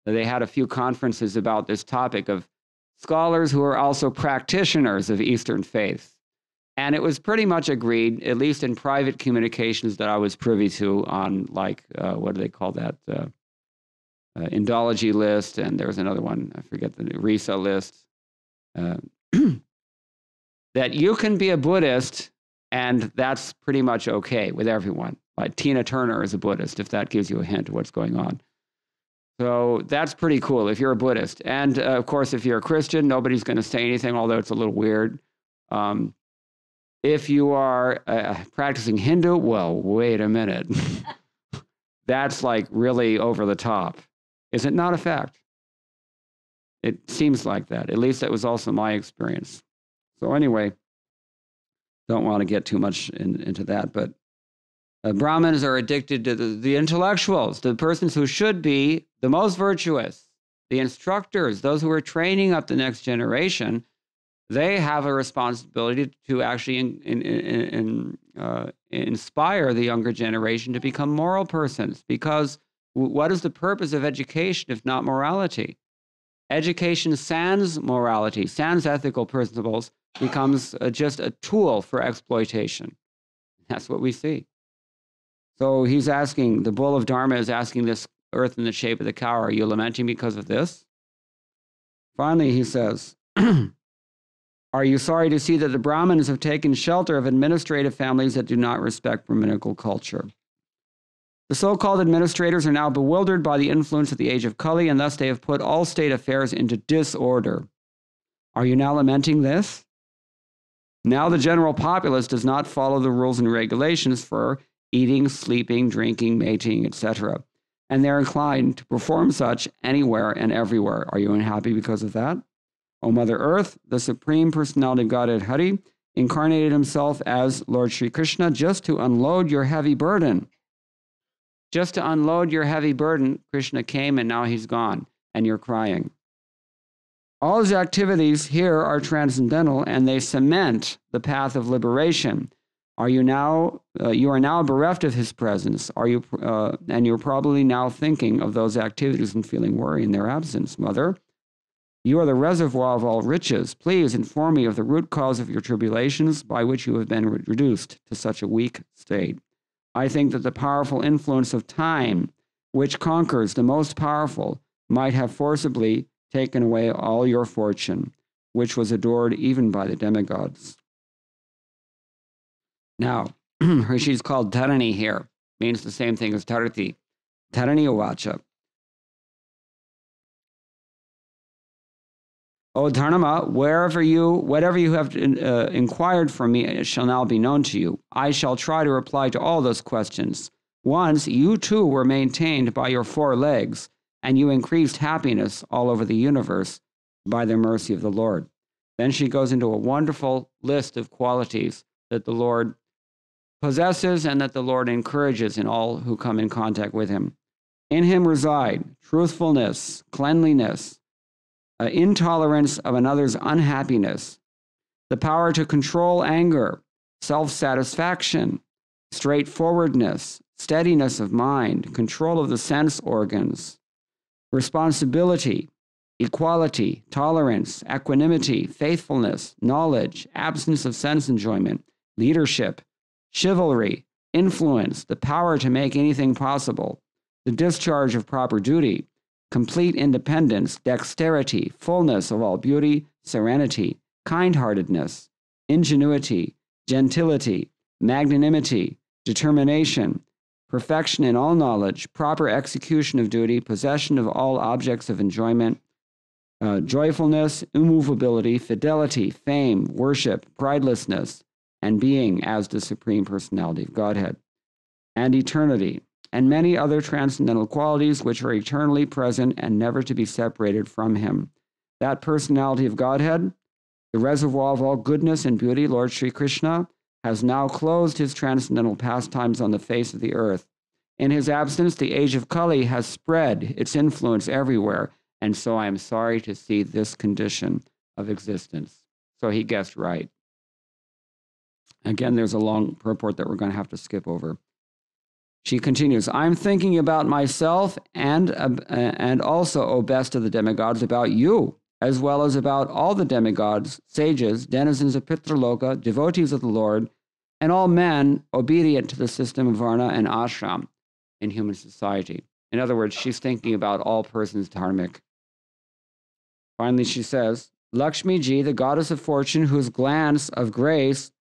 they had a few conferences about this topic of scholars who are also practitioners of Eastern faiths. And it was pretty much agreed, at least in private communications that I was privy to on, like, uh, what do they call that? Uh, uh, Indology list, and there was another one, I forget the RISA list. Uh, (clears throat) that you can be a Buddhist and that's pretty much okay with everyone. Like Tina Turner is a Buddhist, if that gives you a hint of what's going on. So that's pretty cool if you're a Buddhist. And uh, of course, if you're a Christian, nobody's going to say anything, although it's a little weird. Um, if you are uh, practicing Hindu, well, wait a minute. (laughs) that's like really over the top. Is it not a fact? It seems like that. At least that was also my experience. So, anyway, don't want to get too much in, into that, but uh, Brahmins are addicted to the, the intellectuals, the persons who should be the most virtuous, the instructors, those who are training up the next generation. They have a responsibility to actually in, in, in, uh, inspire the younger generation to become moral persons. Because what is the purpose of education if not morality? Education sans morality, sans ethical principles, becomes uh, just a tool for exploitation. That's what we see. So he's asking, the bull of Dharma is asking this earth in the shape of the cow, are you lamenting because of this? Finally, he says, (clears throat) Are you sorry to see that the Brahmins have taken shelter of administrative families that do not respect Brahminical culture? The so called administrators are now bewildered by the influence of the age of Kali, and thus they have put all state affairs into disorder. Are you now lamenting this? Now the general populace does not follow the rules and regulations for eating, sleeping, drinking, mating, etc. And they're inclined to perform such anywhere and everywhere. Are you unhappy because of that? O Mother Earth, the Supreme Personality of Godhead Hari incarnated himself as Lord Sri Krishna just to unload your heavy burden. Just to unload your heavy burden, Krishna came and now he's gone, and you're crying. All his activities here are transcendental and they cement the path of liberation. Are you now, uh, you are now bereft of his presence? Are you, uh, and you're probably now thinking of those activities and feeling worry in their absence, mother. You are the reservoir of all riches. Please inform me of the root cause of your tribulations by which you have been reduced to such a weak state. I think that the powerful influence of time, which conquers the most powerful, might have forcibly taken away all your fortune, which was adored even by the demigods. Now, (clears throat) she's called Dharani here, means the same thing as Dharati. Dharani Uvacha. O Dharma, wherever you, whatever you have uh, inquired from me, it shall now be known to you. I shall try to reply to all those questions. Once you too were maintained by your four legs, and you increased happiness all over the universe by the mercy of the Lord. Then she goes into a wonderful list of qualities that the Lord possesses and that the Lord encourages in all who come in contact with him. In him reside truthfulness, cleanliness, uh, intolerance of another's unhappiness, the power to control anger, self satisfaction, straightforwardness, steadiness of mind, control of the sense organs, responsibility, equality, tolerance, equanimity, faithfulness, knowledge, absence of sense enjoyment, leadership, chivalry, influence, the power to make anything possible, the discharge of proper duty, complete independence, dexterity, fullness of all beauty, serenity, kindheartedness, ingenuity, gentility, magnanimity, determination, perfection in all knowledge, proper execution of duty, possession of all objects of enjoyment, uh, joyfulness, immovability, fidelity, fame, worship, pridelessness, and being as the Supreme Personality of Godhead, and eternity, and many other transcendental qualities which are eternally present and never to be separated from Him. That personality of Godhead, the reservoir of all goodness and beauty, Lord Sri Krishna, has now closed his transcendental pastimes on the face of the earth. In his absence, the age of Kali has spread its influence everywhere, and so I am sorry to see this condition of existence. So he guessed right. Again, there's a long purport that we're going to have to skip over. She continues, I'm thinking about myself and, uh, and also, O best of the demigods, about you, as well as about all the demigods, sages, denizens of Pitraloka, devotees of the Lord, and all men obedient to the system of Varna and Ashram in human society. In other words, she's thinking about all persons dharmic. Finally, she says, Lakshmi Ji, the goddess of fortune, whose glance of grace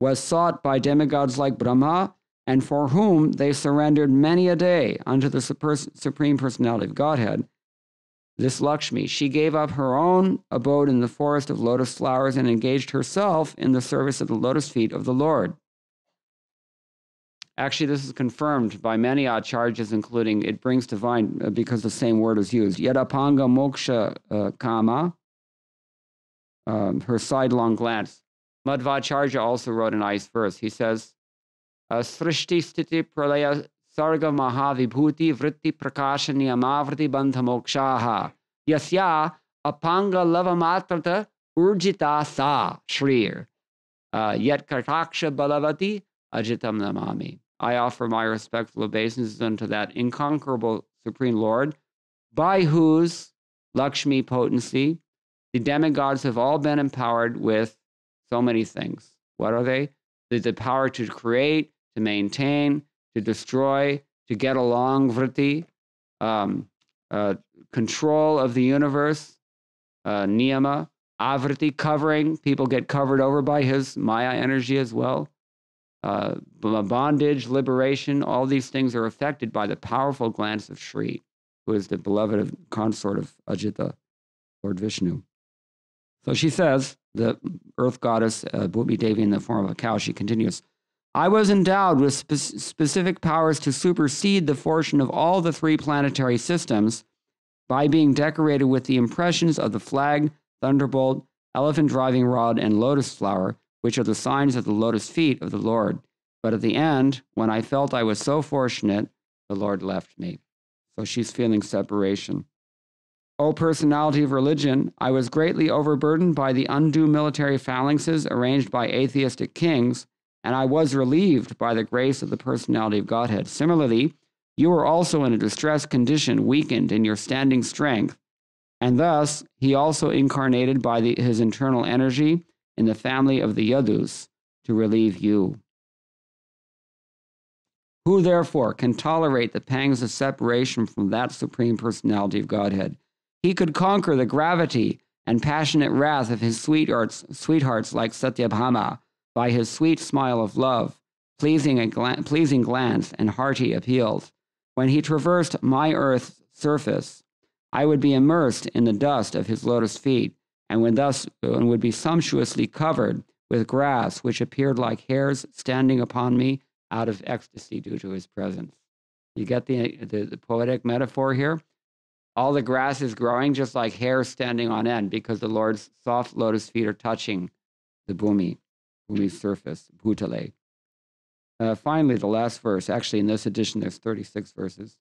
was sought by demigods like Brahma, and for whom they surrendered many a day unto the Supreme Personality of Godhead. This Lakshmi, she gave up her own abode in the forest of lotus flowers and engaged herself in the service of the lotus feet of the Lord. Actually, this is confirmed by many acharyas, including it brings divine uh, because the same word is used. Yadapanga moksha uh, kama, um, her sidelong glance. Madhvacharya also wrote a nice verse. He says, Srishti stiti pralaya sarga mahavibhuti vritti prakasha niyamavriti bandha mokshaha yasya apanga lavamatrata urjita sa shrir uh, yet kartaksha balavati ajitam namami. I offer my respectful obeisances unto that inconquerable Supreme Lord, by whose Lakshmi potency the demigods have all been empowered with so many things. What are they? The, power to create, to maintain, to destroy, to get along, vritti, um, uh, control of the universe, uh, niyama, avriti, covering. People get covered over by his Maya energy as well uh, bondage, liberation, all these things are affected by the powerful glance of Sri, who is the beloved consort of Ajita, Lord Vishnu. So she says, the earth goddess uh, Bhumi Devi in the form of a cow, she continues, I was endowed with spe- specific powers to supersede the fortune of all the three planetary systems by being decorated with the impressions of the flag, thunderbolt, elephant driving rod, and lotus flower, which are the signs of the lotus feet of the Lord. But at the end, when I felt I was so fortunate, the Lord left me. So she's feeling separation. O personality of religion, I was greatly overburdened by the undue military phalanxes arranged by atheistic kings, and I was relieved by the grace of the personality of Godhead. Similarly, you were also in a distressed condition, weakened in your standing strength, and thus he also incarnated by the, his internal energy in the family of the Yadus to relieve you. Who therefore can tolerate the pangs of separation from that supreme personality of Godhead? He could conquer the gravity and passionate wrath of his sweethearts, sweethearts like Satyabhama by his sweet smile of love, pleasing, pleasing glance, and hearty appeals. When he traversed my earth's surface, I would be immersed in the dust of his lotus feet, and would thus and would be sumptuously covered with grass, which appeared like hairs standing upon me out of ecstasy due to his presence. You get the, the, the poetic metaphor here? All the grass is growing just like hair standing on end because the Lord's soft lotus feet are touching the bhumi, bhumi's surface, bhutale. Uh, finally, the last verse. Actually, in this edition, there's 36 verses.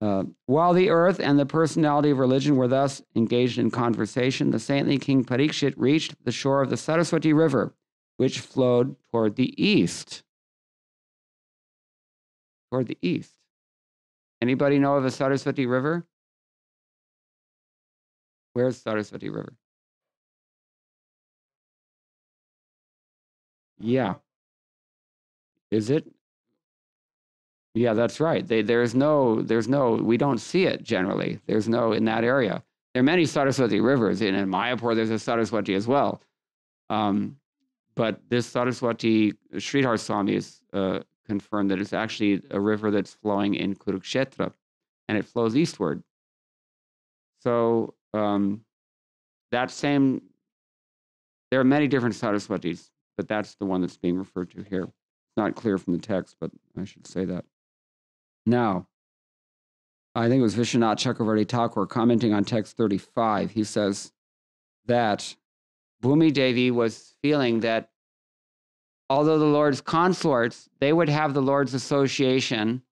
Uh, while the earth and the personality of religion were thus engaged in conversation, the saintly King Parikshit reached the shore of the Saraswati River, which flowed toward the east. Toward the east. Anybody know of a Saraswati River? Where's Saraswati River? Yeah. Is it? Yeah, that's right. They, there's no, there's no, we don't see it generally. There's no in that area. There are many Saraswati rivers. In, in Mayapur, there's a Saraswati as well. Um, but this Saraswati, Sridhar Swami is uh, confirmed that it's actually a river that's flowing in Kurukshetra and it flows eastward. So um, that same, there are many different Saraswatis, but that's the one that's being referred to here. It's not clear from the text, but I should say that. Now, I think it was Vishwanath Chakravarti Thakur commenting on text 35. He says that Bhumi Devi was feeling that although the Lord's consorts, they would have the Lord's association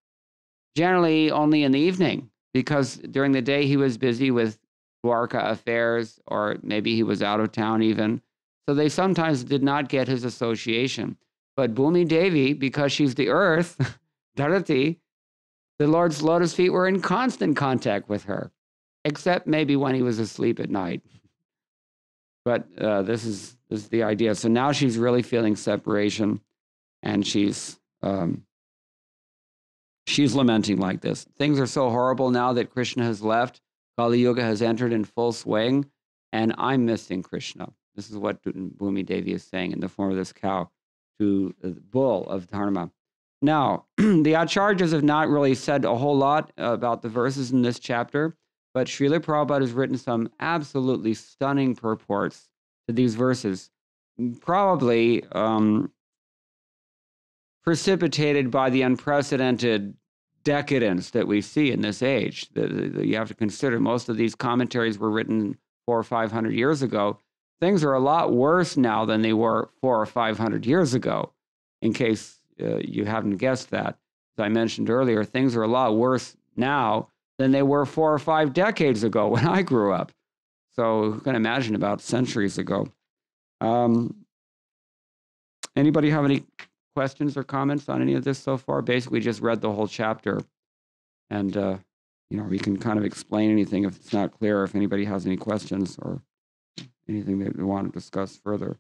generally only in the evening because during the day he was busy with Dwarka affairs or maybe he was out of town even. So they sometimes did not get his association. But Bhumi Devi, because she's the earth, (laughs) Dharati, the Lord's lotus feet were in constant contact with her, except maybe when he was asleep at night. (laughs) But uh, this is this is the idea. So now she's really feeling separation, and she's um, she's lamenting like this. Things are so horrible now that Krishna has left. Kali Yuga has entered in full swing, and I'm missing Krishna. This is what Bhumi Devi is saying in the form of this cow to the bull of Dharma. Now, (clears throat) the Acharyas have not really said a whole lot about the verses in this chapter, but Srila Prabhupada has written some absolutely stunning purports to these verses, probably um, precipitated by the unprecedented decadence that we see in this age. The, the, you have to consider most of these commentaries were written four or five hundred years ago. Things are a lot worse now than they were four or five hundred years ago. In case uh, you haven't guessed that, as I mentioned earlier, things are a lot worse now than they were four or five decades ago (laughs) when I grew up. So you can imagine about centuries ago. Um, anybody have any questions or comments on any of this so far? Basically, just read the whole chapter, and uh, you know we can kind of explain anything if it's not clear. If anybody has any questions or anything that they want to discuss further.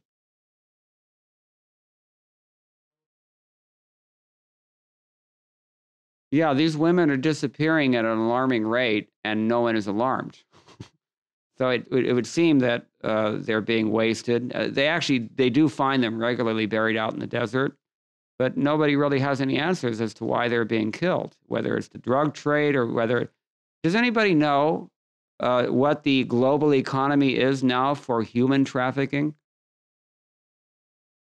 Yeah, these women are disappearing at an alarming rate, and no one is alarmed. (laughs) so it, it would seem that uh, they're being wasted. Uh, they actually they do find them regularly buried out in the desert, but nobody really has any answers as to why they're being killed, whether it's the drug trade or whether. Does anybody know uh, what the global economy is now for human trafficking?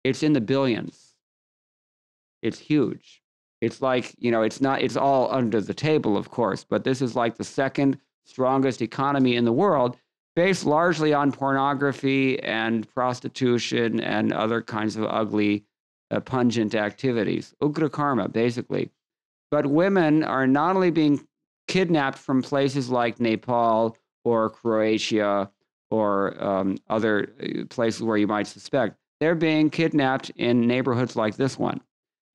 It's in the billions. It's huge. It's like, you know, it's not, it's all under the table, of course, but this is like the second strongest economy in the world, based largely on pornography and prostitution and other kinds of ugly uh, pungent activities, ugra karma, basically. But women are not only being kidnapped from places like Nepal or Croatia or um, other uh, places where you might suspect, they're being kidnapped in neighborhoods like this one.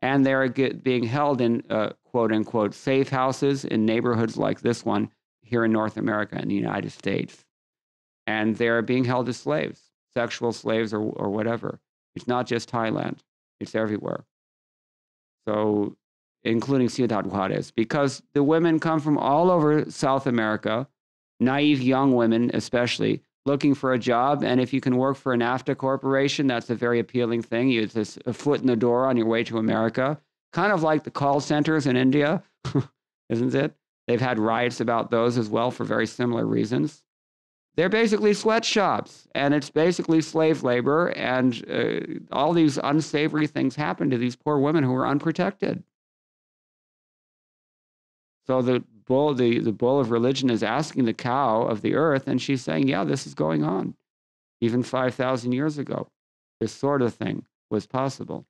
And they're get, being held in uh, quote unquote safe houses in neighborhoods like this one here in North America in the United States. And they're being held as slaves, sexual slaves or, or whatever. It's not just Thailand. It's everywhere. So, including Ciudad Juarez, because the women come from all over South America, naive young women especially, looking for a job. And if you can work for a NAFTA corporation, that's a very appealing thing. You it's a foot in the door on your way to America, kind of like the call centers in India, (laughs) isn't it? They've had riots about those as well for very similar reasons they're basically sweatshops and it's basically slave labor and uh, all these unsavory things happen to these poor women who are unprotected. So the bull the, the bull of religion is asking the cow of the earth and she's saying yeah this is going on. Even 5000 years ago this sort of thing was possible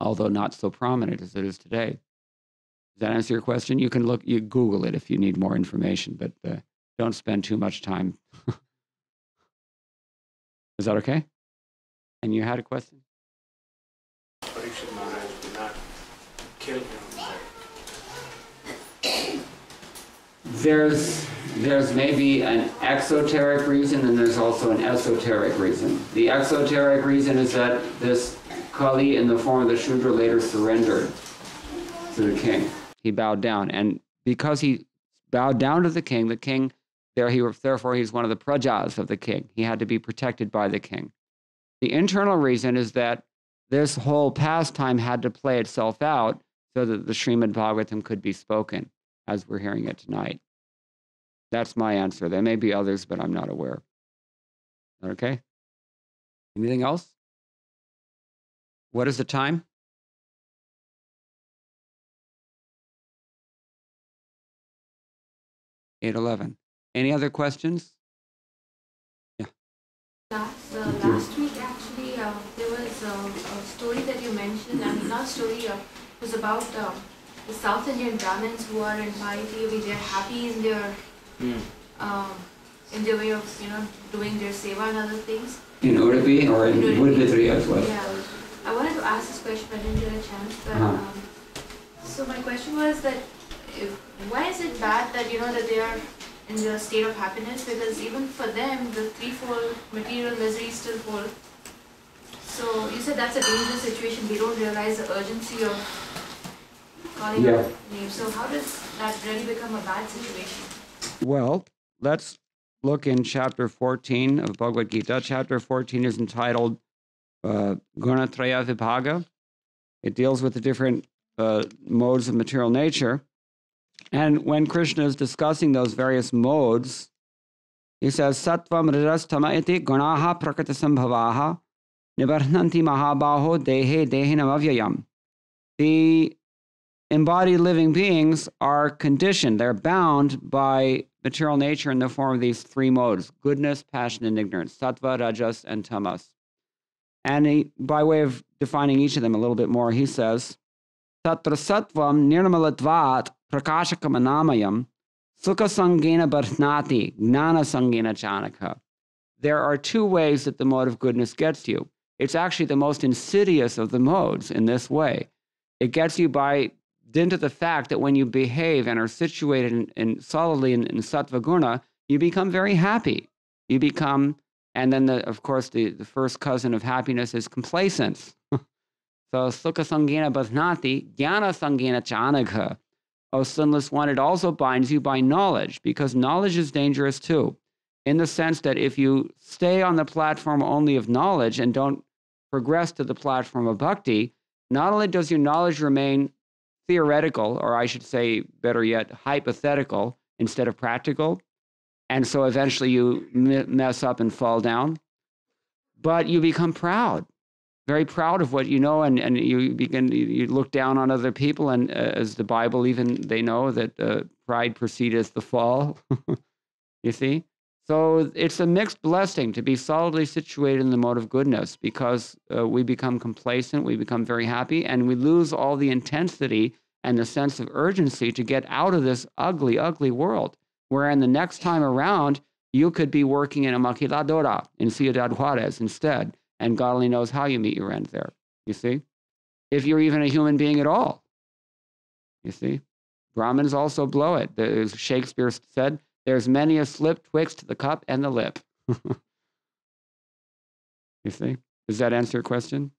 although not so prominent as it is today. Does that answer your question? You can look you google it if you need more information but uh, don't spend too much time. Is that okay? And you had a question? Maharaj did not kill him. There's there's maybe an exoteric reason and there's also an esoteric reason. The exoteric reason is that this Kali in the form of the Shudra later surrendered to the king. He bowed down. And because he bowed down to the king, the king there he, therefore, he's one of the prajas of the king. He had to be protected by the king. The internal reason is that this whole pastime had to play itself out so that the Srimad Bhagavatam could be spoken as we're hearing it tonight. That's my answer. There may be others, but I'm not aware. Okay? Anything else? What is the time? 811. Any other questions? Yeah. Last, uh, last week, actually, uh, there was uh, a story that you mentioned. I mean, not story, uh, it was about uh, the South Indian Brahmins who are in piety, they're happy in their, mm. in their way of, you know, doing their seva and other things. In Udupi or in Woodbidri as well? Yeah. I wanted to ask this question, but I didn't get a chance. But, -huh. um, so my question was that if, why is it bad that, you know, that they are in the state of happiness because even for them, the threefold material misery still hold. So you said that's a dangerous situation. We don't realize the urgency of calling Yeah. out names. So how does that really become a bad situation? Well, let's look in chapter 14 of Bhagavad Gita. Chapter 14 is entitled uh, Gunatraya Vibhaga. It deals with the different uh, modes of material nature. And when Krishna is discussing those various modes, he says, Sattvam Rajas Tama iti gunaha prakriti sambhavaha nibadhnanti mahabaho dehe dehinam avyayam. The embodied living beings are conditioned, they're bound by material nature in the form of these three modes goodness, passion, and ignorance sattva, rajas, and tamas. And he, by way of defining each of them a little bit more, he says, Tatra sattvam nirmalatvat prakashakamanayam sukha badhnati gnana sangena chanagha. There are two ways that the mode of goodness gets you. It's actually the most insidious of the modes in this way. It gets you by dint of the fact that when you behave and are situated in, in solidly in, in sattva guna, you become very happy. You become, and then the, of course the, the first cousin of happiness is complacence. (laughs) so sukha sangena badhnati, jnana sangena chanagha. O sinless one, it also binds you by knowledge, because knowledge is dangerous too, in the sense that if you stay on the platform only of knowledge and don't progress to the platform of bhakti, not only does your knowledge remain theoretical, or I should say, better yet, hypothetical instead of practical. And so eventually you mess up and fall down. But you become proud, very proud of what you know, and, and you begin, you, look down on other people. And uh, as the Bible even, they know that uh, pride precedeth the fall. (laughs) you see? So it's a mixed blessing to be solidly situated in the mode of goodness because uh, we become complacent, we become very happy, and we lose all the intensity and the sense of urgency to get out of this ugly, ugly world. Wherein the next time around, you could be working in a maquiladora in Ciudad Juarez instead, and God only knows how you meet your end there. You see? If you're even a human being at all. You see? Brahmins also blow it. As Shakespeare said, there's many a slip twixt the cup and the lip. (laughs) you see? Does that answer your question?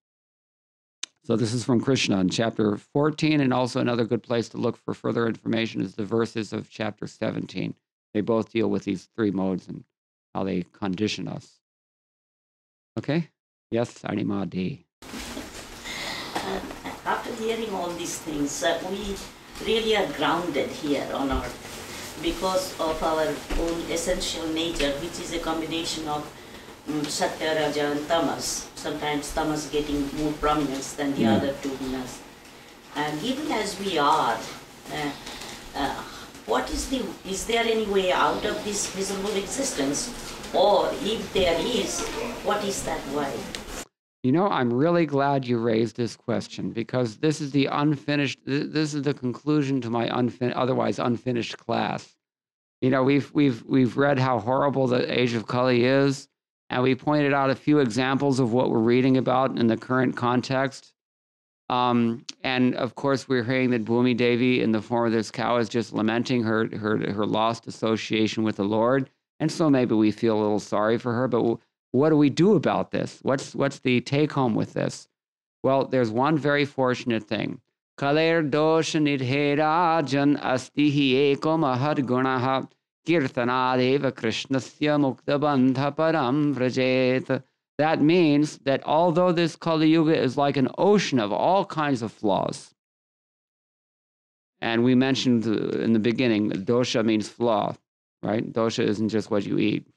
So this is from Krishna in chapter 14, and also another good place to look for further information is the verses of chapter 17. They both deal with these three modes and how they condition us. Okay? Yes, Animadi. Uh, after hearing all these things, uh, we really are grounded here on earth because of our own essential nature, which is a combination of um, Satya, Raja, and Tamas. Sometimes Tamas getting more prominence than the Yeah. other two gunas. And even as we are, uh, uh, what is the is there any way out of this miserable existence, or if there is, what is that way? You know, I'm really glad you raised this question because this is the unfinished. th- This is the conclusion to my unfin- otherwise unfinished class. You know, we've we've we've read how horrible the age of Kali is, and we pointed out a few examples of what we're reading about in the current context. Um, and of course, we're hearing that Bhumi Devi, in the form of this cow, is just lamenting her her her lost association with the Lord, and so maybe we feel a little sorry for her. But w- what do we do about this? What's what's the take home with this? Well, there's one very fortunate thing. Kaler dosha nidhera jan asti hi eko mahad gunaha kirtanadeva krishnasya mukta bandha param vrajet. That means that although this Kali Yuga is like an ocean of all kinds of flaws, and we mentioned in the beginning, dosha means flaw, right? Dosha isn't just what you eat.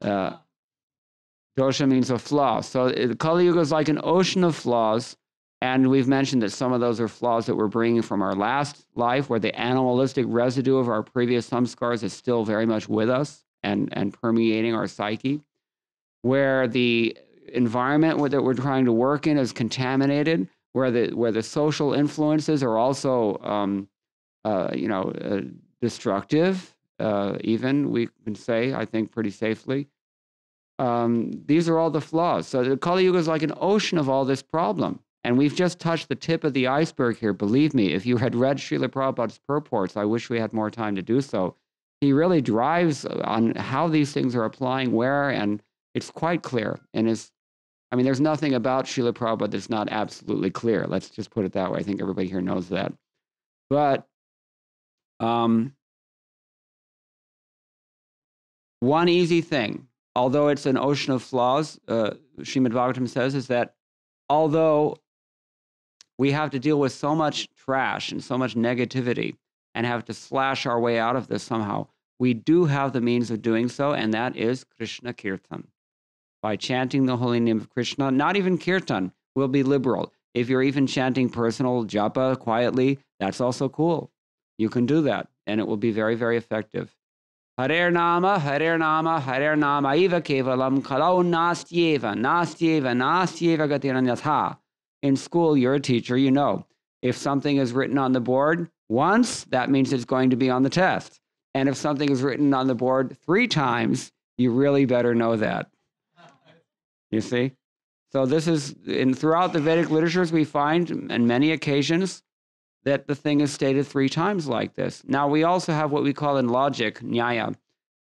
Uh, dosha means a flaw. So it, Kali Yuga is like an ocean of flaws. And we've mentioned that some of those are flaws that we're bringing from our last life, where the animalistic residue of our previous samskars is still very much with us and, and permeating our psyche. Where the environment that we're trying to work in is contaminated, where the, where the social influences are also, um, uh, you know, uh, destructive, uh, even we can say, I think, pretty safely. Um, these are all the flaws. So the Kali Yuga is like an ocean of all this problem. And we've just touched the tip of the iceberg here. Believe me, if you had read Srila Prabhupada's purports, I wish we had more time to do so. He really drives on how these things are applying where, and it's quite clear And is, I mean, there's nothing about Srila Prabhupada that's not absolutely clear. Let's just put it that way. I think everybody here knows that. But um, one easy thing, although it's an ocean of flaws, uh, Srimad Bhagavatam says, is that although we have to deal with so much trash and so much negativity and have to slash our way out of this somehow, we do have the means of doing so, and that is Krishna Kirtan. By chanting the holy name of Krishna, not even Kirtan, will be liberal. If you're even chanting personal japa quietly, that's also cool. You can do that, and it will be very, very effective. Harer Nama, Harer Nama, Harer Nama, Eva Kevalam, Kalau Nastyeva, Nastyeva, Nastyeva Gatiranyatha. In school, you're a teacher, you know. If something is written on the board once, that means it's going to be on the test. And if something is written on the board three times, you really better know that. You see? So this is in throughout the Vedic literatures we find on many occasions that the thing is stated three times like this. Now we also have what we call in logic nyaya.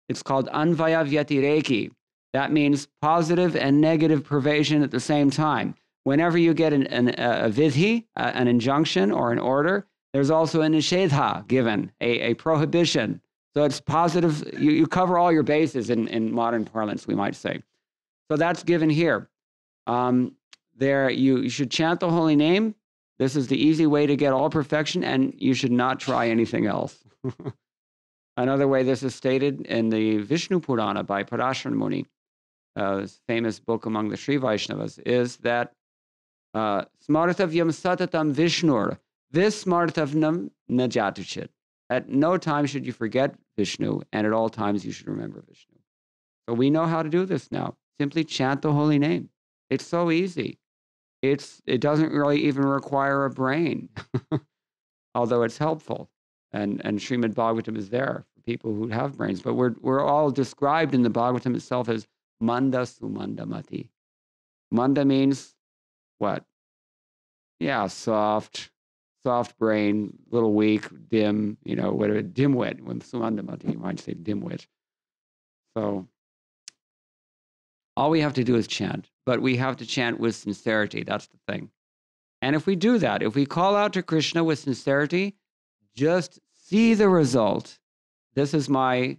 It's called anvaya vyatireki. That means positive and negative pervasion at the same time. Whenever you get an, an, a vidhi, an injunction or an order, there's also a nishedha given, a, a prohibition. So it's positive. You, you cover all your bases in, in modern parlance, we might say. So that's given here. Um, there, you, you should chant the holy name. This is the easy way to get all perfection, and you should not try anything else. (laughs) Another way this is stated in the Vishnu Purana by Parashar Muni, uh, famous book among the Sri Vaishnavas, is that uh, smartavyam satatam vishnur vismartavnam najatuchit. At no time should you forget Vishnu, and at all times you should remember Vishnu. So we know how to do this now. Simply chant the holy name. It's so easy. It's it doesn't really even require a brain, (laughs) although it's helpful. And and Srimad Bhagavatam is there for people who have brains. But we're we're all described in the Bhagavatam itself as manda sumanda mati. Manda means what? Yeah, soft, soft brain, little weak, dim, you know, whatever, dimwit. When sumandamati, you might say dimwit. So all we have to do is chant, but we have to chant with sincerity. That's the thing. And if we do that, if we call out to Krishna with sincerity, just see the result. This is my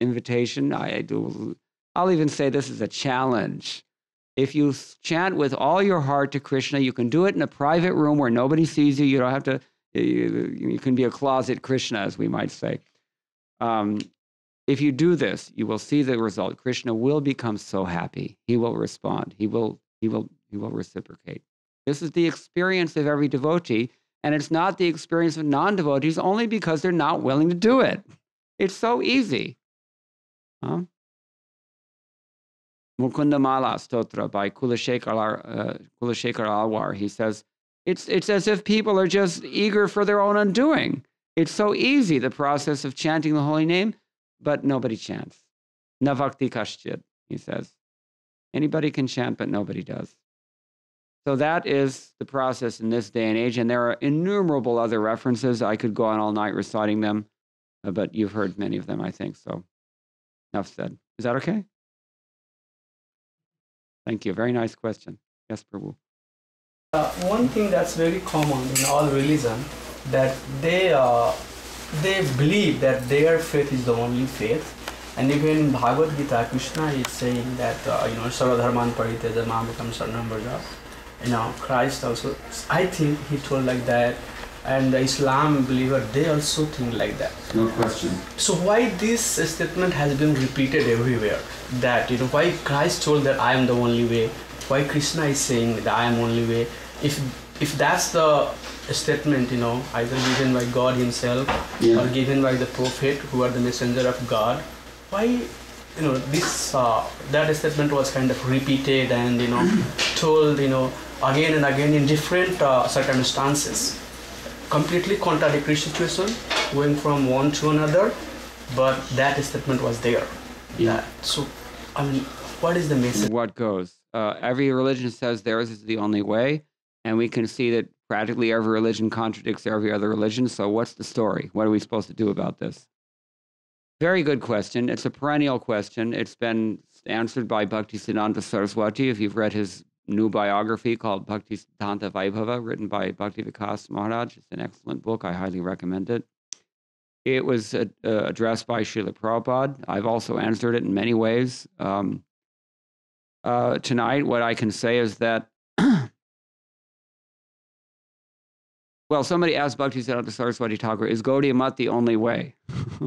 invitation. I do. I'll even say this is a challenge. If you chant with all your heart to Krishna, you can do it in a private room where nobody sees you. You don't have to. You, you can be a closet Krishna, as we might say. Um, if you do this, you will see the result. Krishna will become so happy. He will respond. He will, he will, he will reciprocate. This is the experience of every devotee, and it's not the experience of non-devotees only because they're not willing to do it. It's so easy. Huh? Mukunda Mala Stotra by Kulashekar, uh, Kulashekar Alwar. He says, it's, it's as if people are just eager for their own undoing. It's so easy, the process of chanting the holy name but nobody chants. Navakti kashchit, he says. Anybody can chant, but nobody does. So that is the process in this day and age. And there are innumerable other references. I could go on all night reciting them, uh, but you've heard many of them, I think. So enough said. Is that okay? Thank you. Very nice question. Yes, Prabhu. Uh, one thing that's very common in all religion that they uh, they believe that their faith is the only faith. And even in Bhagavad Gita, Krishna is saying that, uh, you know, Sarvadharman Pariteja Mamakam Sarnam. You know, Christ also, I think he told like that. And the Islam believer, they also think like that. No question. So why this statement has been repeated everywhere? That, you know, why Christ told that I am the only way? Why Krishna is saying that I am only way? If if that's the statement, you know, either given by God Himself Yeah. or given by the prophet who are the messenger of God, why, you know, this uh, that statement was kind of repeated and you know (clears throat) told, you know, again and again in different uh, circumstances, completely contradictory situation, going from one to another, but that statement was there. Yeah. That, so, I mean, what is the message? What goes? Uh, every religion says theirs is the only way, and we can see that practically every religion contradicts every other religion. So, what's the story? What are we supposed to do about this? Very good question. It's a perennial question. It's been answered by Bhaktisiddhanta Saraswati. If you've read his new biography called Bhakti Siddhanta Vaibhava, written by Bhakti Vikas Maharaj. It's an excellent book. I highly recommend it. It was uh, addressed by Srila Prabhupada. I've also answered it in many ways. Um, uh, tonight, what I can say is that, well, somebody asked Bhakti Siddhanta Saraswati Thakur, is Gaudiya Math the only way? (laughs)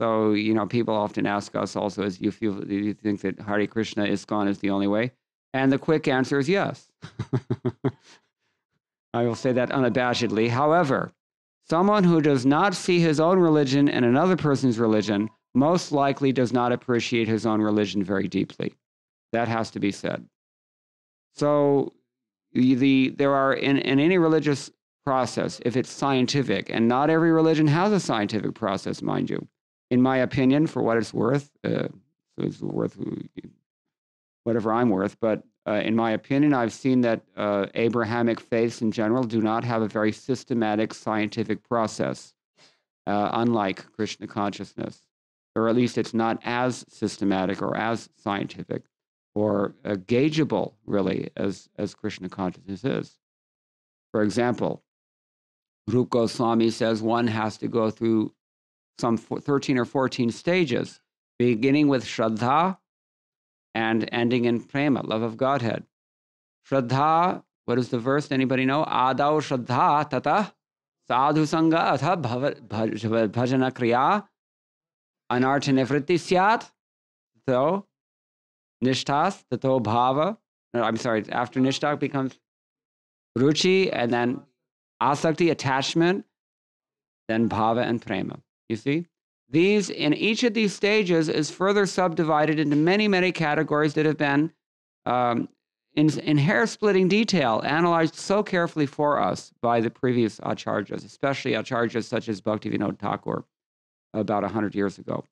so, you know, people often ask us also, as you feel, do you think that Hare Krishna ISKCON is the only way? And the quick answer is yes. (laughs) I will say that unabashedly. However, someone who does not see his own religion and another person's religion most likely does not appreciate his own religion very deeply. That has to be said. So, the, there are in, in any religious process, if it's scientific, and not every religion has a scientific process, mind you. In my opinion, for what it's worth, uh, it's worth whatever I'm worth. But uh, in my opinion, I've seen that uh, Abrahamic faiths in general do not have a very systematic scientific process, uh, unlike Krishna consciousness, or at least it's not as systematic or as scientific or uh, gaugeable, really, as, as Krishna consciousness is. For example, Rup Goswami says one has to go through some 13 or 14 stages, beginning with Shraddha, and ending in prema, love of Godhead. Shraddha, what is the verse? Anybody know? Adau Shraddha tata sadhu sangha atha bhajana kriya anartha nivritti syat so nishtas tato bhava. I'm sorry, after nishtak becomes ruchi and then asakti, attachment, then bhava and prema. You see? These, in each of these stages, is further subdivided into many, many categories that have been, um, in, in hair splitting detail, analyzed so carefully for us by the previous acharyas, especially acharyas such as Bhaktivinoda Thakur about 100 years ago.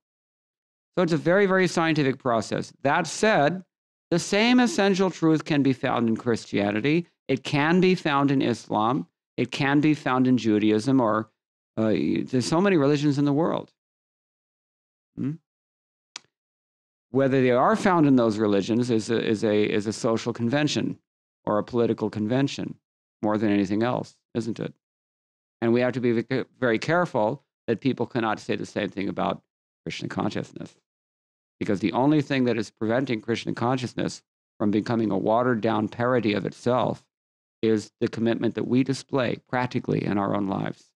So it's a very, very scientific process. That said, the same essential truth can be found in Christianity, it can be found in Islam, it can be found in Judaism, or uh, there's so many religions in the world. Hmm? Whether they are found in those religions is a, is, a, is a social convention or a political convention more than anything else, isn't it? And we have to be very careful that people cannot say the same thing about Krishna consciousness. Because the only thing that is preventing Krishna consciousness from becoming a watered down parody of itself is the commitment that we display practically in our own lives.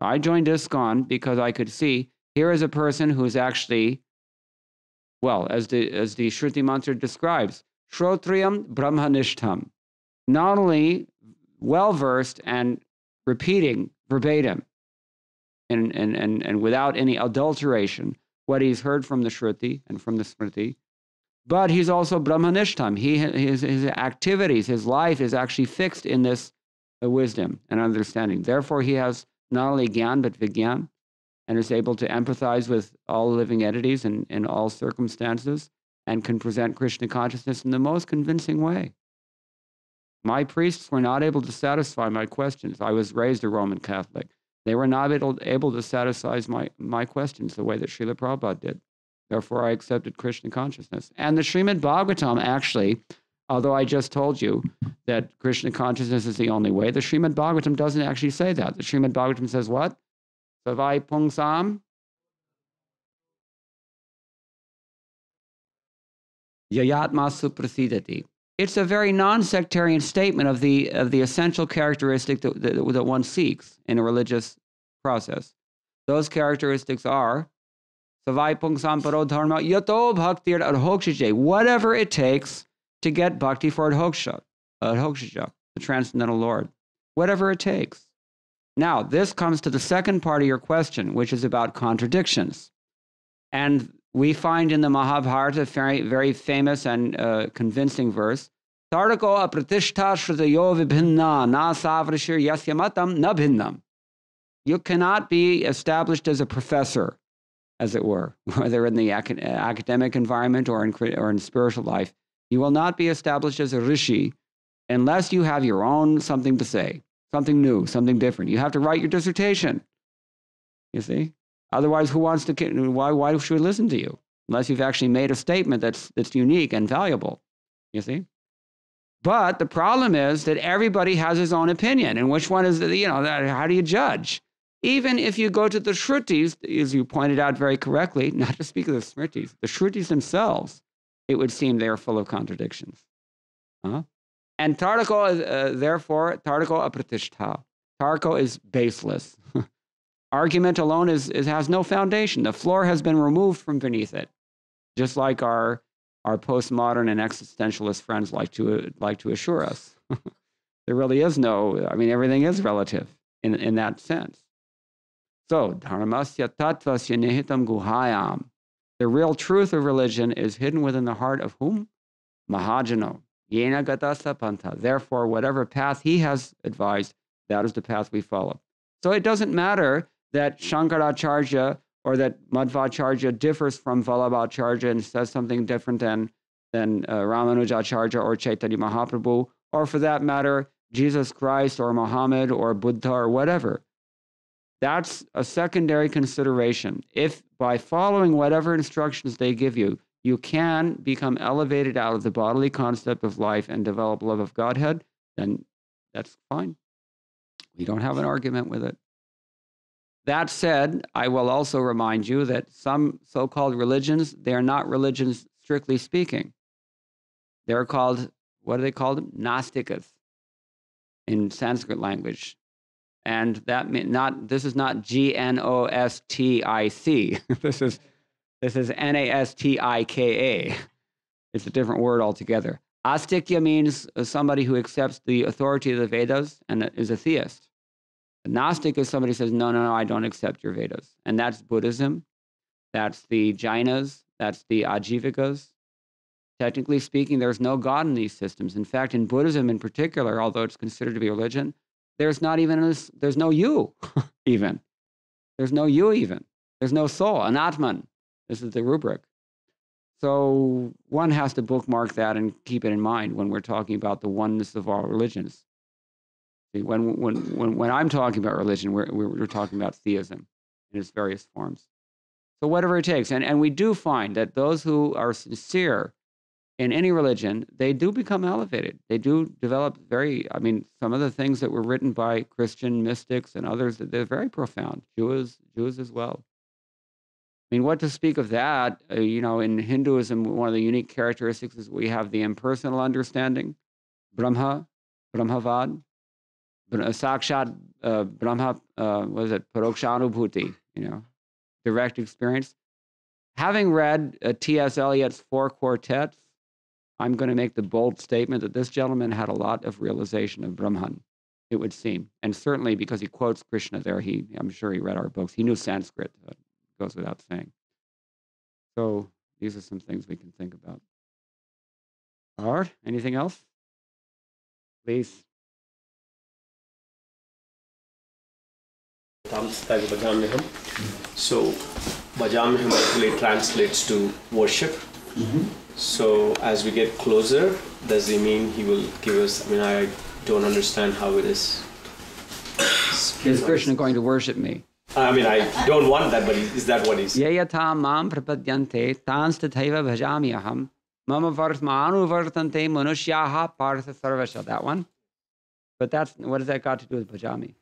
I joined ISKCON because I could see here is a person who is actually, well, as the, as the Shruti mantra describes, Shrotriyam Brahmanishtam, not only well versed and repeating verbatim and, and, and, and without any adulteration what he's heard from the Shruti and from the Smriti, but he's also Brahmanishtam. He, his, his activities, his life is actually fixed in this uh, wisdom and understanding. Therefore, he has not only Gyan, but Vigyan, and is able to empathize with all living entities in, in all circumstances and can present Krishna consciousness in the most convincing way. My priests were not able to satisfy my questions. I was raised a Roman Catholic. They were not able, able to satisfy my, my questions the way that Srila Prabhupada did. Therefore, I accepted Krishna consciousness. And the Srimad Bhagavatam actually Although I just told you that Krishna consciousness is the only way, the Srimad Bhagavatam doesn't actually say that. The Srimad Bhagavatam says what? Savai Pungsam Yayatma Suprasidati. It's a very non-sectarian statement of the of the essential characteristic that, that, that one seeks in a religious process. Those characteristics are Dharma Yato Bhaktir Whatever it takes to get bhakti for Adhoksha, Adhoksha, the Transcendental Lord, whatever it takes. Now, this comes to the second part of your question, which is about contradictions. And we find in the Mahabharata a very, very famous and uh, convincing verse Tarako apratishta shrudayo vibhinna na savrishir yasyamatam na bhinnam. You cannot be established as a professor, as it were, (laughs) whether in the academic environment or in, or in spiritual life. You will not be established as a rishi unless you have your own something to say, something new, something different. You have to write your dissertation. You see? Otherwise, who wants to, why, why should we listen to you? Unless you've actually made a statement that's, that's unique and valuable. You see? But the problem is that everybody has his own opinion. And which one is, the, you know, how do you judge? Even if you go to the Shrutis, as you pointed out very correctly, (laughs) not to speak of the Smritis, the Shrutis themselves, it would seem they are full of contradictions. Huh? And Tartako is, uh, therefore, Tartako apratishta. Tarko is baseless. (laughs) Argument alone is, is, has no foundation. The floor has been removed from beneath it, just like our, our postmodern and existentialist friends like to, like to assure us. (laughs) there really is no, I mean, everything is relative in, in that sense. So, dharmasya tattvasya nihitam guhayam. The real truth of religion is hidden within the heart of whom? Mahajano. Yena gatasa panta. Therefore, whatever path he has advised, that is the path we follow. So it doesn't matter that Shankaracharya or that Madhvacharya differs from Vallabhacharya and says something different than, than uh, Ramanujacharya or Chaitanya Mahaprabhu, or for that matter, Jesus Christ or Muhammad or Buddha or whatever. That's a secondary consideration. If by following whatever instructions they give you, you can become elevated out of the bodily concept of life and develop love of Godhead, then that's fine. We don't have an argument with it. That said, I will also remind you that some so called religions, they are not religions strictly speaking. They're called, what are they called? Nastikas in Sanskrit language and that mean not this is not G N O S T I C. (laughs) this is this is N A S T I K A. It's a different word altogether. Astikya means somebody who accepts the authority of the Vedas and is a theist. A Gnostic is somebody who says, no, no, no, I don't accept your Vedas. And that's Buddhism. That's the Jainas. That's the Ajivikas. Technically speaking, there's no God in these systems. In fact, in Buddhism in particular, although it's considered to be religion, there's not even there's no you (laughs) even. There's no you even. There's no soul an atman. This is the rubric. So one has to bookmark that and keep it in mind when we're talking about the oneness of all religions. When, when, when, when i'm talking about religion we're, we're talking about theism in its various forms. So whatever it takes and, and we do find that those who are sincere in any religion, they do become elevated. They do develop very, I mean, some of the things that were written by Christian mystics and others, they're very profound. Jews, Jews as well. I mean, what to speak of that? Uh, you know, in Hinduism, one of the unique characteristics is we have the impersonal understanding, Brahma, Brahmavad, Sakshat, uh, Brahma, uh, what is it, Parokshanubhuti, you know, direct experience. Having read uh, T.S. Eliot's Four Quartets, I'm going to make the bold statement that this gentleman had a lot of realization of Brahman, it would seem. And certainly because he quotes Krishna there, he, I'm sure he read our books. He knew Sanskrit, that goes without saying. So these are some things we can think about. Art, anything else? Please. So, Bhajamiham actually translates to worship. Mm-hmm. So as we get closer, does he mean he will give us? I mean, I don't understand how it is. Is Krishna going to worship me? I mean, I don't want that, but is that what he's? Yayata mam prapadyante tanstataiva bhajami aham mama vartmanu vartante manushyaha partha sarvasha. That one. But that's what does that got to do with bhajami?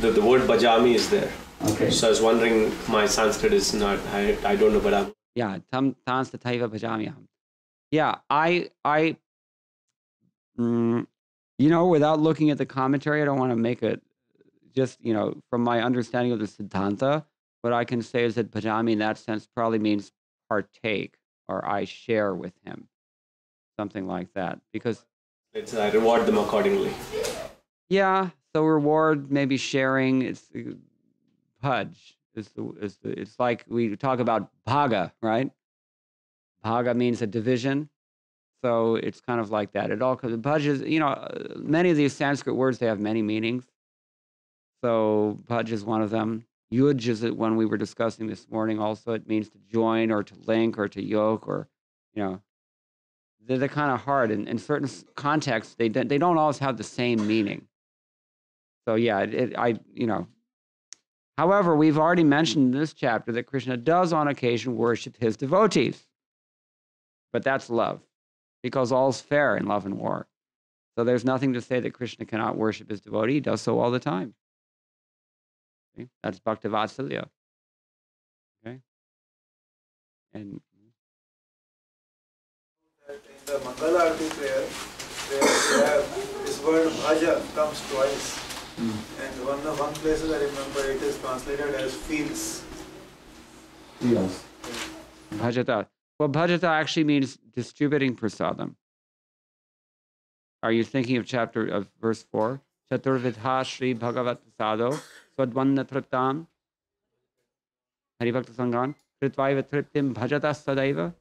The, the word bhajami is there. Okay. So I was wondering, my Sanskrit is not, I, I don't know, but I'm. Yeah, tam tanstataiva bhajami aham yeah, I, I, mm, you know, without looking at the commentary, I don't want to make it just, you know, from my understanding of the Siddhanta, what I can say is that Bhajami in that sense probably means partake or I share with him, something like that. Because it's I reward them accordingly. Yeah, so reward maybe sharing. It's uh, pudge is the is the. It's like we talk about bhaga, right? Bhaga means a division. So it's kind of like that. It all comes, Bhaj you know, uh, many of these Sanskrit words, they have many meanings. So Bhaj is one of them. Yuj is one we were discussing this morning also. It means to join or to link or to yoke or, you know, they're, they're kind of hard. In, in certain contexts, they, they don't always have the same meaning. So yeah, it, it, I, you know, however, we've already mentioned in this chapter that Krishna does on occasion worship his devotees but that's love. because all's fair in love and war. So there's nothing to say that Krishna cannot worship his devotee. He does so all the time. Okay? That's Bhaktivatsalya. Okay? And in the Mangala Arati prayer, where we have this word bhaja comes twice. Hmm. And one of one places I remember it is translated as feels. Yes. Bhajata. Well, bhajata actually means distributing prasadam. Are you thinking of chapter of verse four? Chaturvidha Shri Bhagavat Prasado Swadvanna Triptam Haribhakta Sangan Kritvaiva Triptim Bhajata Sadaiva.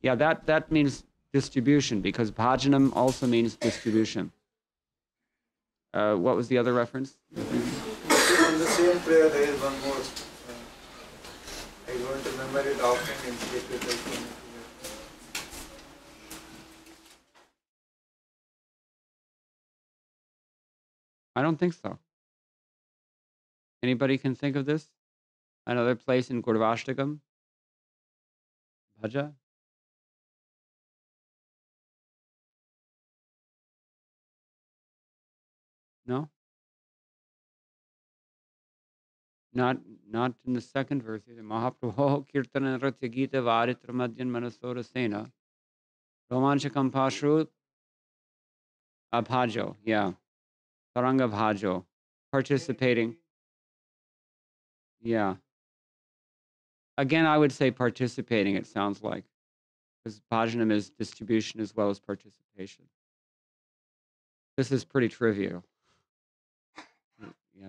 Yeah, that, that means distribution because bhajanam also means distribution. Uh, what was the other reference? In the same prayer there is one more. uh, I don't remember it often in I don't think so. Anybody can think of this? Another place in Gurvashtakam? Bhaja? No? Not not in the second verse either. Mahaprabho (laughs) Kirtana Ratya Gita Varitra Madhyan Manasora Sena. Abhajo, yeah. Taranga Bhajo. Participating. Yeah. Again, I would say participating, it sounds like. Because bhajanam is distribution as well as participation. This is pretty trivial. Yeah.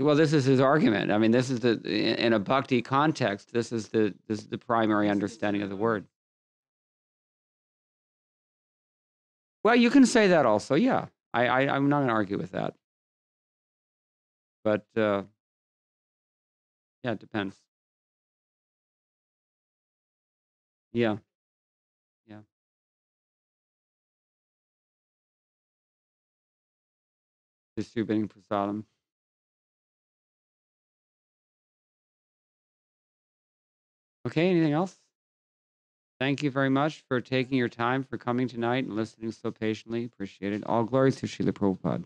Well, this is his argument. I mean, this is the in in a bhakti context. This is the this is the primary understanding of the word. Well, you can say that also. Yeah, I, I I'm not going to argue with that. But uh, yeah, it depends. Yeah, yeah. Distributing prasadam. Okay, anything else? Thank you very much for taking your time for coming tonight and listening so patiently. Appreciate it. All glory to Srila Prabhupada.